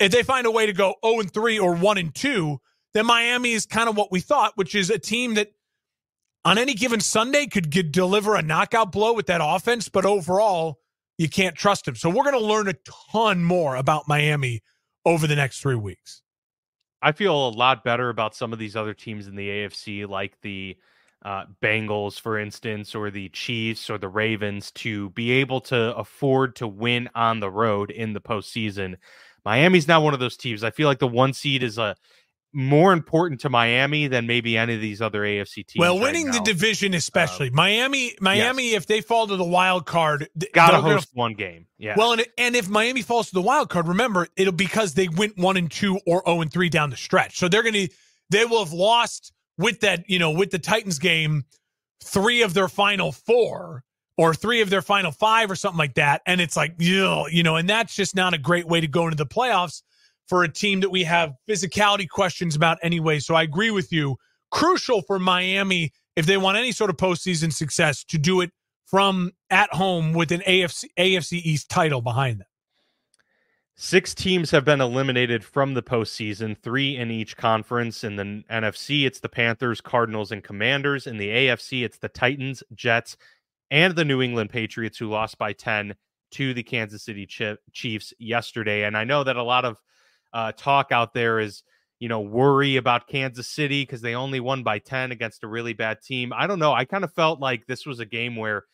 A: if they find a way to go 0 and 3 or 1 and 2, then Miami is kind of what we thought, which is a team that on any given Sunday could get, deliver a knockout blow with that offense, but overall, you can't trust them. So we're going to learn a ton more about Miami over the next three weeks.
B: I feel a lot better about some of these other teams in the AFC, like the uh, Bengals, for instance, or the Chiefs or the Ravens, to be able to afford to win on the road in the postseason. Miami's not one of those teams. I feel like the one seed is a more important to Miami than maybe any of these other AFC teams.
A: Well, winning right the division, especially um, Miami, Miami, yes. if they fall to the wild card,
B: got to host gonna, one game. Yeah.
A: Well, and and if Miami falls to the wild card, remember it'll because they went one and two or zero oh and three down the stretch. So they're gonna they will have lost with that you know with the Titans game three of their final four or three of their final five or something like that, and it's like you know, you know, and that's just not a great way to go into the playoffs for a team that we have physicality questions about anyway. So I agree with you. Crucial for Miami if they want any sort of postseason success to do it from at home with an AFC AFC East title behind them.
B: Six teams have been eliminated from the postseason, three in each conference. In the NFC, it's the Panthers, Cardinals, and Commanders. In the AFC, it's the Titans, Jets, and the New England Patriots, who lost by 10 to the Kansas City Chiefs yesterday. And I know that a lot of uh, talk out there is, you know, worry about Kansas City because they only won by 10 against a really bad team. I don't know. I kind of felt like this was a game where,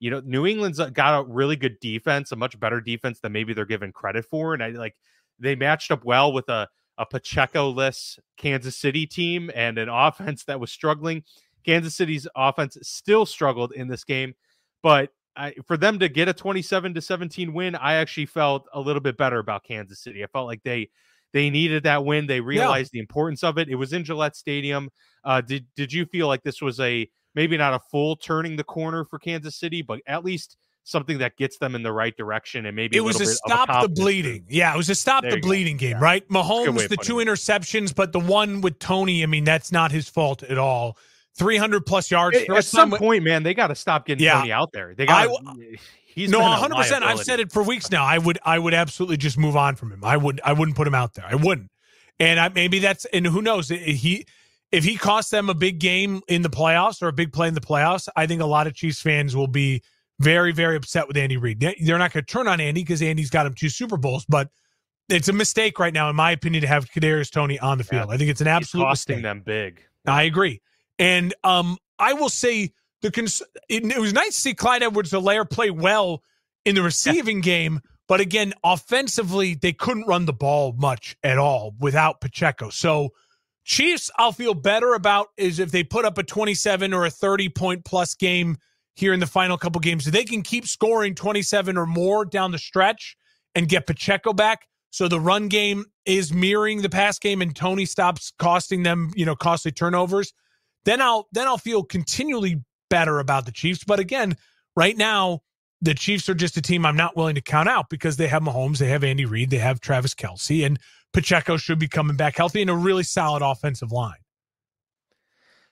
B: you know, New England's got a really good defense, a much better defense than maybe they're given credit for. And I like they matched up well with a, a Pacheco-less Kansas City team and an offense that was struggling. Kansas City's offense still struggled in this game, but I, for them to get a 27 to 17 win, I actually felt a little bit better about Kansas City. I felt like they they needed that win. They realized yeah. the importance of it. It was in Gillette Stadium. Uh, did did you feel like this was a maybe not a full turning the corner for Kansas City, but at least something that gets them in the right direction and maybe
A: it was a stop a the bleeding. Yeah, it was a stop there the bleeding go. game, yeah. right? Mahomes, the two interceptions, but the one with Toney, I mean, that's not his fault at all. 300 plus yards.
B: At some point, man, they got to stop getting yeah, Toney out there. They got. Eh, he's
A: no, 100. percent I've said it for weeks now. I would, I would absolutely just move on from him. I would, I wouldn't put him out there. I wouldn't. And I, maybe that's and who knows he if he costs them a big game in the playoffs or a big play in the playoffs. I think a lot of Chiefs fans will be very, very upset with Andy Reid. They're not going to turn on Andy because Andy's got him two Super Bowls, but it's a mistake right now, in my opinion, to have Kadarius Toney on the field. Yeah. I think it's an absolute
B: He's costing
A: mistake.
B: them big.
A: I agree. And um, I will say the cons- it, it, was nice to see Clyde Edwards-Helaire play well in the receiving yeah. game, But again, offensively, they couldn't run the ball much at all without Pacheco. So Chiefs, I'll feel better about is if they put up a 27 or a 30 point plus game here in the final couple games. They can keep scoring 27 or more down the stretch and get Pacheco back. So the run game is mirroring the pass game and Toney stops costing them, you know, costly turnovers. Then I'll then I'll feel continually better about the Chiefs. But again, right now, the Chiefs are just a team I'm not willing to count out because they have Mahomes, they have Andy Reid, they have Travis Kelce, and Pacheco should be coming back healthy and a really solid offensive line.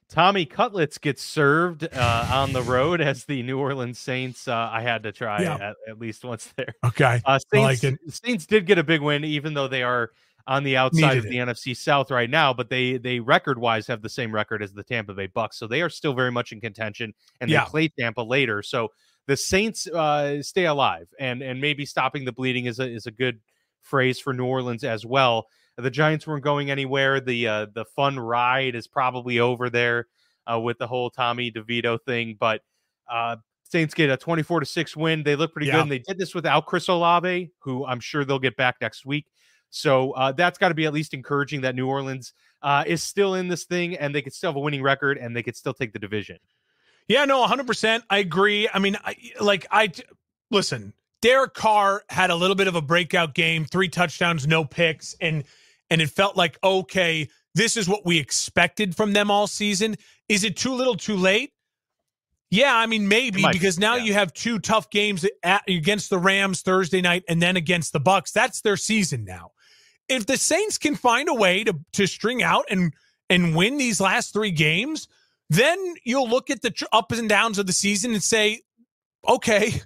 B: Tommy Cutlets gets served uh, on the road as the New Orleans Saints. Uh, I had to try yeah. at, at, least once there.
A: Okay.
B: Uh, Saints, like Saints did get a big win, even though they are on the outside Needed of the it. NFC South right now, but they they record wise have the same record as the Tampa Bay Bucks, so they are still very much in contention, and yeah. they play Tampa later. So the Saints uh, stay alive, and and maybe stopping the bleeding is a is a good phrase for New Orleans as well. The Giants weren't going anywhere. The uh, the fun ride is probably over there uh, with the whole Tommy DeVito thing, but uh, Saints get a 24 to 6 win. They look pretty yeah. good. And they did this without Chris Olave, who I'm sure they'll get back next week. So uh, that's got to be at least encouraging that New Orleans uh, is still in this thing and they could still have a winning record and they could still take the division.
A: Yeah, no, 100%. I agree. I mean, I, like, I listen, Derek Carr had a little bit of a breakout game, three touchdowns, no picks, and and it felt like okay, this is what we expected from them all season. Is it too little, too late? Yeah, I mean maybe because now yeah. you have two tough games at, against the Rams Thursday night and then against the Bucks. That's their season now. If the Saints can find a way to to string out and and win these last 3 games, then you'll look at the ups and downs of the season and say, okay,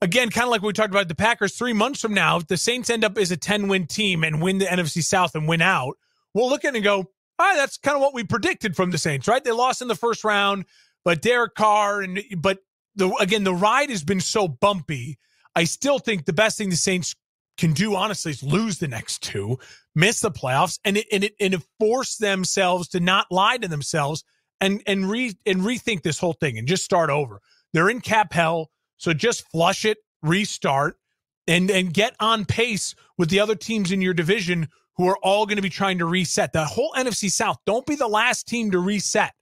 A: again, kind of like we talked about the Packers three months from now, if the Saints end up as a 10 win team and win the NFC South and win out, we'll look at it and go, right, that's kind of what we predicted from the Saints, right? They lost in the first round, but Derek Carr and but the again, the ride has been so bumpy. I still think the best thing the Saints can do, honestly, is lose the next two, miss the playoffs, and it and it and it force themselves to not lie to themselves and and re and rethink this whole thing and just start over. They're in cap hell. So just flush it, restart, and and get on pace with the other teams in your division who are all going to be trying to reset. The whole NFC South, don't be the last team to reset.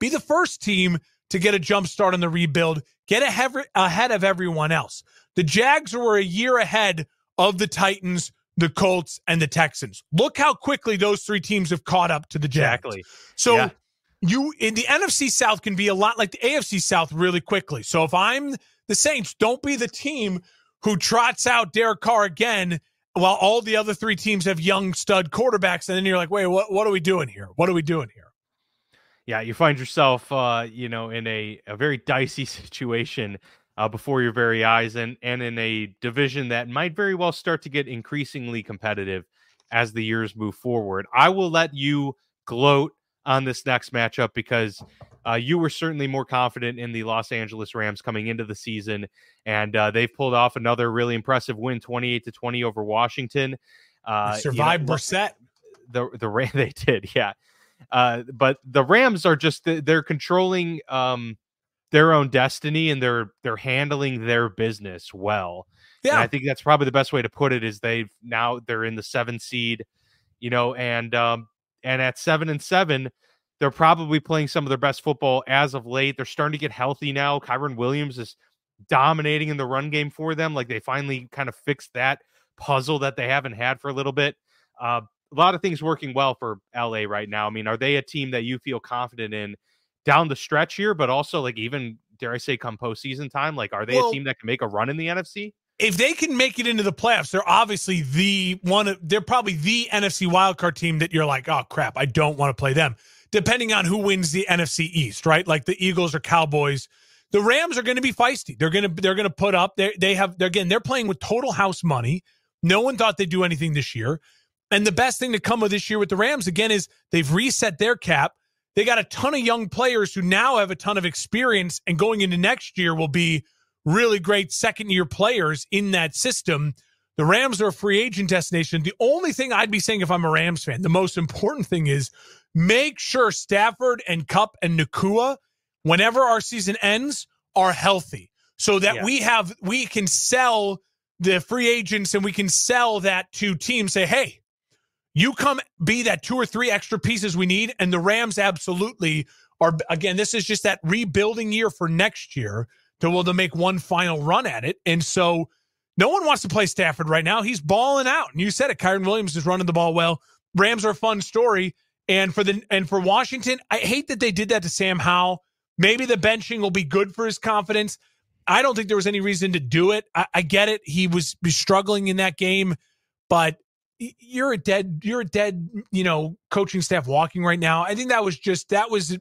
A: Be the first team to get a jump start on the rebuild. Get ahead, ahead of everyone else. The Jags were a year ahead of the Titans, the Colts, and the Texans. Look how quickly those three teams have caught up to the Jags.
B: Exactly.
A: So yeah. you in the NFC South can be a lot like the AFC South really quickly. So if I'm the Saints don't be the team who trots out Derek Carr again while all the other three teams have young stud quarterbacks. And then you're like, wait, what, what are we doing here? What are we doing here?
B: Yeah, you find yourself, uh, you know, in a, a very dicey situation uh, before your very eyes and, and in a division that might very well start to get increasingly competitive as the years move forward. I will let you gloat on this next matchup because uh, you were certainly more confident in the Los Angeles Rams coming into the season, and uh, they've pulled off another really impressive win, twenty-eight to twenty over Washington.
A: Uh, survived you know, Brissett.
B: The the Ram they did, yeah. Uh, but the Rams are just they're controlling um, their own destiny and they're they're handling their business well. Yeah, and I think that's probably the best way to put it. Is they've now they're in the seven seed, you know, and um, and at seven and seven they're probably playing some of their best football as of late. They're starting to get healthy now. Kyren Williams is dominating in the run game for them. Like they finally kind of fixed that puzzle that they haven't had for a little bit. Uh, a lot of things working well for LA right now. I mean, are they a team that you feel confident in down the stretch here, but also like even dare I say come postseason time? Like, are they well, a team that can make a run in the NFC?
A: If they can make it into the playoffs, they're obviously the one. Of, they're probably the NFC wildcard team that you're like, oh crap, I don't want to play them depending on who wins the NFC East, right? Like the Eagles or Cowboys. The Rams are going to be feisty. They're going to they're going to put up. They they have they're, again they're playing with total house money. No one thought they'd do anything this year. And the best thing to come of this year with the Rams again is they've reset their cap. They got a ton of young players who now have a ton of experience and going into next year will be really great second year players in that system. The Rams are a free agent destination. The only thing I'd be saying if I'm a Rams fan, the most important thing is make sure Stafford and Kupp and Nacua, whenever our season ends, are healthy so that yeah. we have we can sell the free agents and we can sell that to teams. Say, hey, you come be that two or three extra pieces we need. And the Rams absolutely are. Again, this is just that rebuilding year for next year to will to make one final run at it. And so no one wants to play Stafford right now. He's balling out. And you said it, Kyren Williams is running the ball well. Rams are a fun story. And for the and for Washington, I hate that they did that to Sam Howell. Maybe the benching will be good for his confidence. I don't think there was any reason to do it. I, I get it. He was struggling in that game, but you're a dead, you're a dead, you know, coaching staff walking right now. I think that was just that was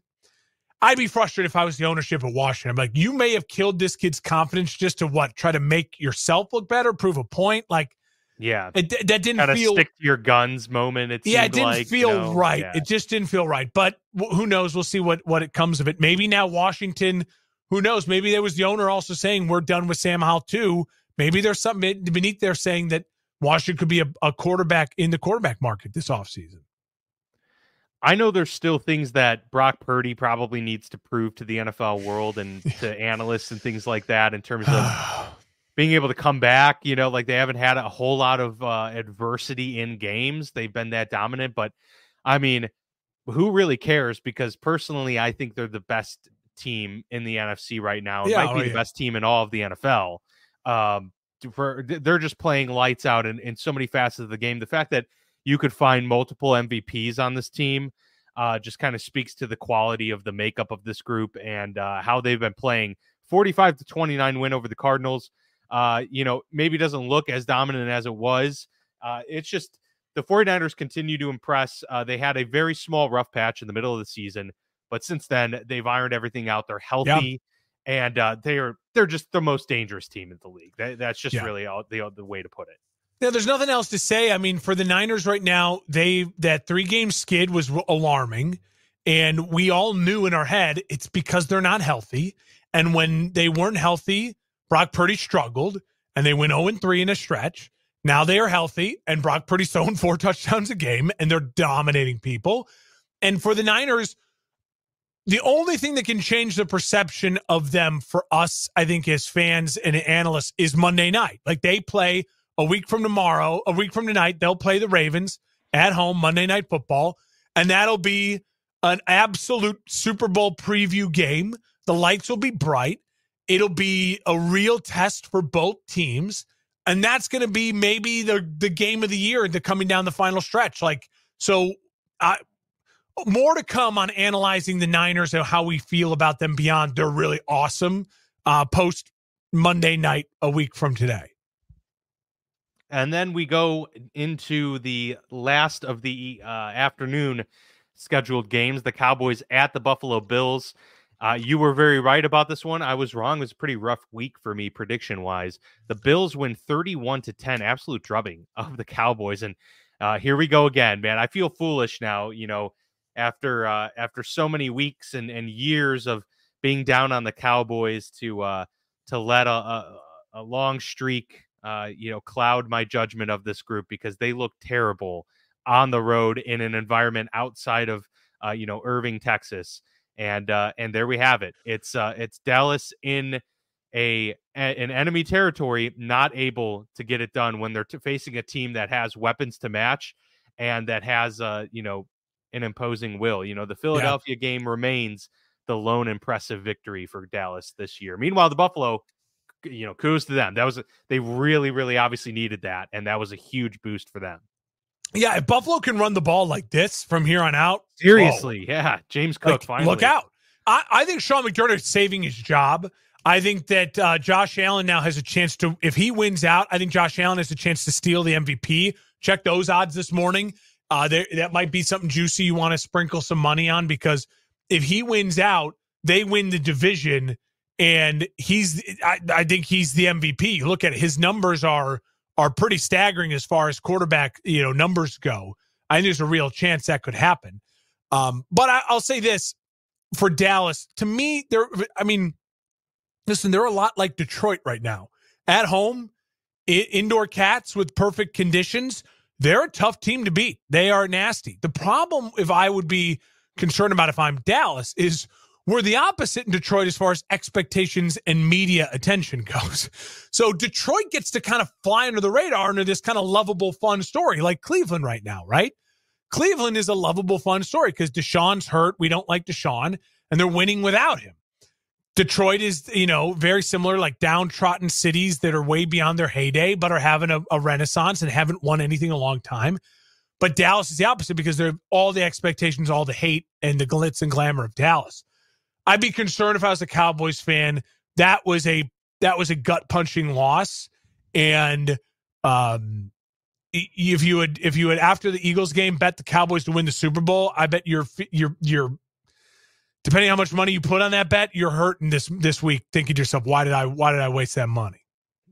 A: I'd be frustrated if I was the ownership of Washington. I'm like, you may have killed this kid's confidence just to what? Try to make yourself look better, prove a point. Like,
B: yeah,
A: it, that didn't Kinda feel
B: stick to your guns moment. It
A: yeah, it didn't
B: like,
A: feel
B: you know,
A: right.
B: Yeah.
A: It just didn't feel right. But who knows? We'll see what what it comes of it. Maybe now Washington. Who knows? Maybe there was the owner also saying we're done with Sam Howell too. Maybe there's something beneath there saying that Washington could be a, a quarterback in the quarterback market this offseason.
B: I know there's still things that Brock Purdy probably needs to prove to the NFL world and to analysts and things like that in terms of being able to come back. You know, like they haven't had a whole lot of uh, adversity in games. They've been that dominant, but I mean, who really cares? Because personally, I think they're the best team in the NFC right now. It
A: yeah,
B: might be
A: oh,
B: the
A: yeah.
B: best team in all of the NFL. Um, for they're just playing lights out in, in so many facets of the game. The fact that you could find multiple MVPs on this team uh, just kind of speaks to the quality of the makeup of this group and uh, how they've been playing. 45 to 29 win over the Cardinals. Uh, you know, maybe doesn't look as dominant as it was. Uh, it's just the 49ers continue to impress. Uh, they had a very small rough patch in the middle of the season, but since then they've ironed everything out. They're healthy. And uh, they are they're just the most dangerous team in the league. That, that's just
A: Yeah.
B: really all, the the way to put it.
A: Yeah, there's nothing else to say. I mean, for the Niners right now, they that three game skid was alarming, and we all knew in our head it's because they're not healthy. And when they weren't healthy, Brock Purdy struggled, and they went 0 3 in a stretch. Now they are healthy, and Brock Purdy's throwing four touchdowns a game, and they're dominating people. And for the Niners, the only thing that can change the perception of them for us, I think, as fans and analysts, is Monday night. Like they play a week from tomorrow, a week from tonight, they'll play the Ravens at home, Monday Night Football, and that'll be an absolute Super Bowl preview game. The lights will be bright. It'll be a real test for both teams. And that's going to be maybe the the game of the year the coming down the final stretch. Like so I more to come on analyzing the Niners and how we feel about them beyond they're really awesome uh post Monday night a week from today.
B: And then we go into the last of the uh, afternoon scheduled games the Cowboys at the Buffalo Bills. Uh, you were very right about this one. I was wrong. It was a pretty rough week for me prediction wise. The Bills win 31 to 10, absolute drubbing of the Cowboys. And uh, here we go again, man. I feel foolish now, you know, after uh, after so many weeks and, and years of being down on the Cowboys to uh, to let a, a, a long streak uh, you know, cloud my judgment of this group because they look terrible on the road in an environment outside of, uh, you know, Irving, Texas. And uh, and there we have it. It's uh, it's Dallas in a, an enemy territory, not able to get it done when they're t- facing a team that has weapons to match and that has, uh, you know, an imposing will. You know, the Philadelphia game remains the lone impressive victory for Dallas this year. Meanwhile, the Buffalo you know, kudos to them. That was they really, really obviously needed that, and that was a huge boost for them.
A: Yeah, if Buffalo can run the ball like this from here on out,
B: seriously, whoa. yeah, James Cook.
A: Like,
B: finally,
A: look out! I, I think Sean McDermott is saving his job. I think that uh, Josh Allen now has a chance to, if he wins out, I think Josh Allen has a chance to steal the MVP. Check those odds this morning. Uh, there, that might be something juicy you want to sprinkle some money on because if he wins out, they win the division and he's I, I, think he's the MVP. You look at it, his numbers are are pretty staggering as far as quarterback you know numbers go. I think there's a real chance that could happen. Um, but I, I'll say this for Dallas, to me, there. I mean, listen, they're a lot like Detroit right now. At home, I- indoor cats with perfect conditions. They're a tough team to beat. They are nasty. The problem, if I would be concerned about if I'm Dallas, is we're the opposite in Detroit as far as expectations and media attention goes. So Detroit gets to kind of fly under the radar under this kind of lovable, fun story, like Cleveland right now, right? Cleveland is a lovable, fun story because Deshaun's hurt. We don't like Deshaun, and they're winning without him. Detroit is, you know, very similar, like downtrodden cities that are way beyond their heyday, but are having a, a renaissance and haven't won anything in a long time. But Dallas is the opposite because they're all the expectations, all the hate, and the glitz and glamour of Dallas. I'd be concerned if I was a Cowboys fan. That was a that was a gut punching loss, and um, if you had if you had after the Eagles game bet the Cowboys to win the Super Bowl, I bet your your you're depending on how much money you put on that bet, you're hurting this this week thinking to yourself, why did I why did I waste that money?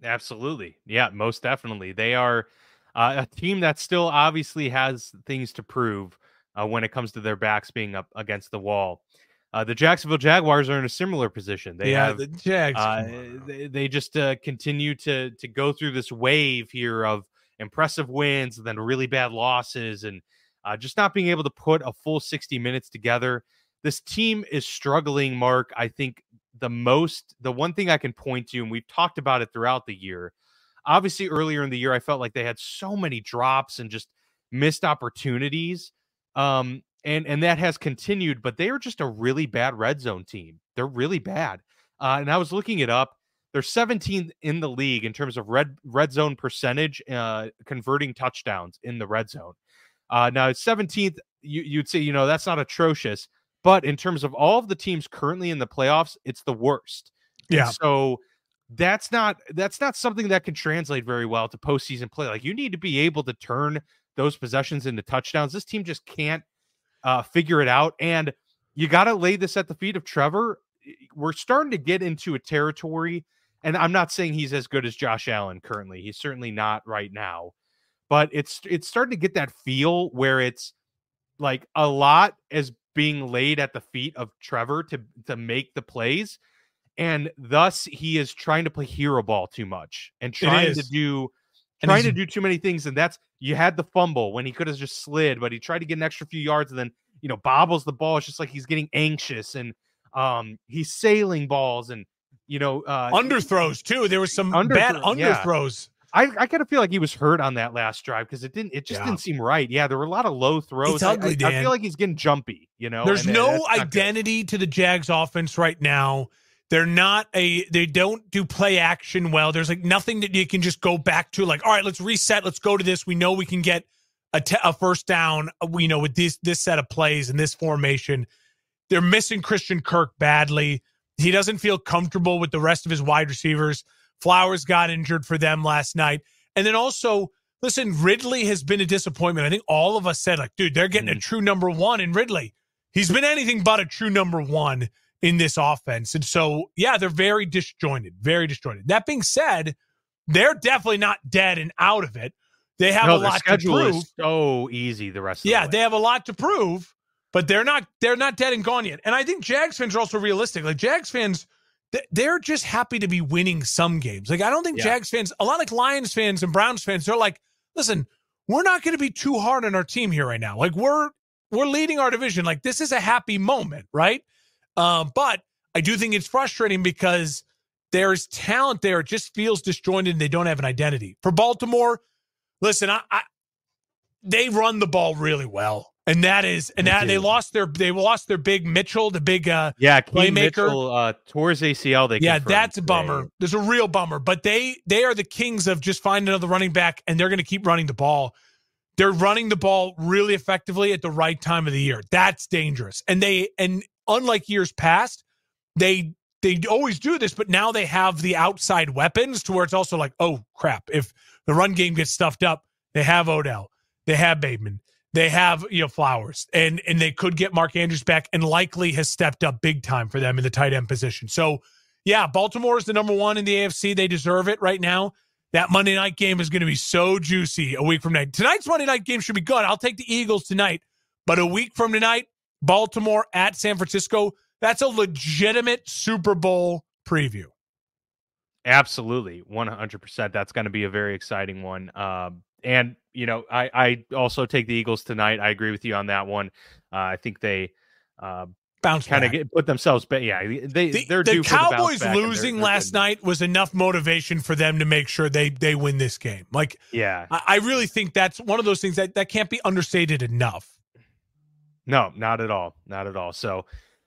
B: Absolutely, yeah, most definitely. They are uh, a team that still obviously has things to prove uh, when it comes to their backs being up against the wall. Uh, the Jacksonville Jaguars are in a similar position. They
A: yeah,
B: have
A: the Jags.
B: Uh, they, they, just uh, continue to to go through this wave here of impressive wins and then really bad losses, and uh, just not being able to put a full sixty minutes together. This team is struggling, Mark. I think the most, the one thing I can point to, and we've talked about it throughout the year. Obviously, earlier in the year, I felt like they had so many drops and just missed opportunities. Um, and and that has continued. But they are just a really bad red zone team. They're really bad. Uh, and I was looking it up. They're 17th in the league in terms of red red zone percentage, uh, converting touchdowns in the red zone. Uh, now 17th. You, you'd say you know that's not atrocious, but in terms of all of the teams currently in the playoffs, it's the worst.
A: Yeah.
B: And so that's not that's not something that can translate very well to postseason play. Like you need to be able to turn those possessions into touchdowns. This team just can't uh, figure it out. And you got to lay this at the feet of Trevor. We're starting to get into a territory, and I'm not saying he's as good as Josh Allen currently. He's certainly not right now, but it's it's starting to get that feel where it's like a lot is being laid at the feet of Trevor to to make the plays, and thus he is trying to play hero ball too much and trying to do trying to do too many things, and that's you had the fumble when he could have just slid, but he tried to get an extra few yards and then you know bobbles the ball. It's just like he's getting anxious and um he's sailing balls and you know uh
A: underthrows too. There was some underthrow, bad underthrows.
B: Yeah. I, I kind of feel like he was hurt on that last drive because it didn't it just yeah. didn't seem right. Yeah, there were a lot of low throws.
A: It's ugly,
B: I, I, I feel like he's getting jumpy, you know.
A: There's no identity good. to the Jags offense right now. They're not a they don't do play action well. There's like nothing that you can just go back to like, all right, let's reset, let's go to this. We know we can get a, te- a first down, uh, you know, with this this set of plays and this formation. They're missing Christian Kirk badly. He doesn't feel comfortable with the rest of his wide receivers. Flowers got injured for them last night. And then also, listen, Ridley has been a disappointment. I think all of us said, like, dude, they're getting mm. a true number one in Ridley. He's been anything but a true number one in this offense. And so, yeah, they're very disjointed, very disjointed. That being said, they're definitely not dead and out of it. They have no, a lot to prove.
B: so easy the rest.
A: yeah,
B: the
A: they have a lot to prove, but they're not. They're not dead and gone yet. And I think Jags fans are also realistic. Like Jags fans, they're just happy to be winning some games. Like I don't think yeah. Jags fans, a lot like Lions fans and Browns fans, they're like, listen, we're not going to be too hard on our team here right now. Like we're we're leading our division. Like this is a happy moment, right? Um, but I do think it's frustrating because there's talent there. It just feels disjointed and they don't have an identity. For Baltimore, listen, I, I they run the ball really well. And that is, and they that they lost their, they lost their big Mitchell, the big uh,
B: yeah, playmaker Mitchell, uh, towards ACL. They
A: yeah, that's a bummer. There's a real bummer, but they they are the kings of just finding another running back, and they're going to keep running the ball. They're running the ball really effectively at the right time of the year. That's dangerous, and they and unlike years past, they they always do this, but now they have the outside weapons to where it's also like, oh crap, if the run game gets stuffed up, they have Odell, they have Bateman, they have you know Flowers, and and they could get Mark Andrews back, and likely has stepped up big time for them in the tight end position. So yeah, Baltimore is the number one in the AFC. They deserve it right now. That Monday night game is going to be so juicy a week from tonight. Tonight's Monday night game should be good. I'll take the Eagles tonight, but a week from tonight, Baltimore at San Francisco. That's a legitimate Super Bowl preview.
B: Absolutely, one hundred percent. That's going to be a very exciting one. Um, and you know, I I also take the Eagles tonight. I agree with you on that one. Uh, I think they uh,
A: bounce
B: kind of put themselves but yeah they
A: the,
B: they're
A: the
B: due
A: cowboys
B: the
A: losing
B: they're, they're
A: last night was enough motivation for them to make sure they they win this game like
B: yeah
A: I, I really think that's one of those things that that can't be understated enough
B: no not at all not at all so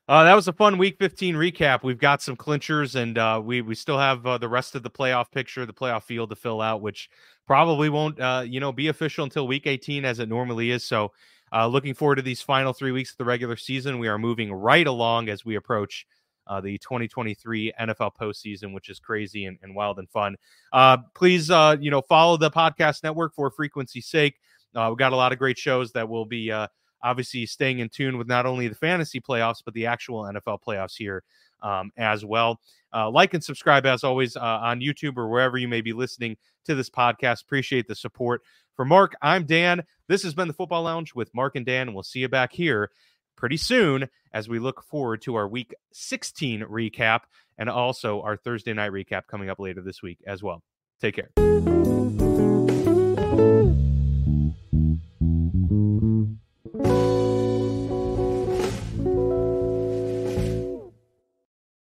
B: uh, that was a fun week 15 recap. We've got some clinchers, and uh, we we still have uh, the rest of the playoff picture, the playoff field to fill out, which probably won't uh, you know be official until week 18 as it normally is. So uh, looking forward to these final three weeks of the regular season. We are moving right along as we approach uh, the 2023 NFL postseason, which is crazy and, and wild and fun. Uh, please, uh, you know, follow the podcast network for frequency's sake. Uh, we've got a lot of great shows that will be obviously staying in tune with not only the fantasy playoffs, but the actual NFL playoffs here um, as well. Uh, like and subscribe as always uh, on YouTube or wherever you may be listening to this podcast. Appreciate the support. For Mark, I'm Dan. This has been the Football Lounge with Mark and Dan. We'll see you back here pretty soon as we look forward to our week 16 recap and also our Thursday night recap coming up later this week as well. Take care.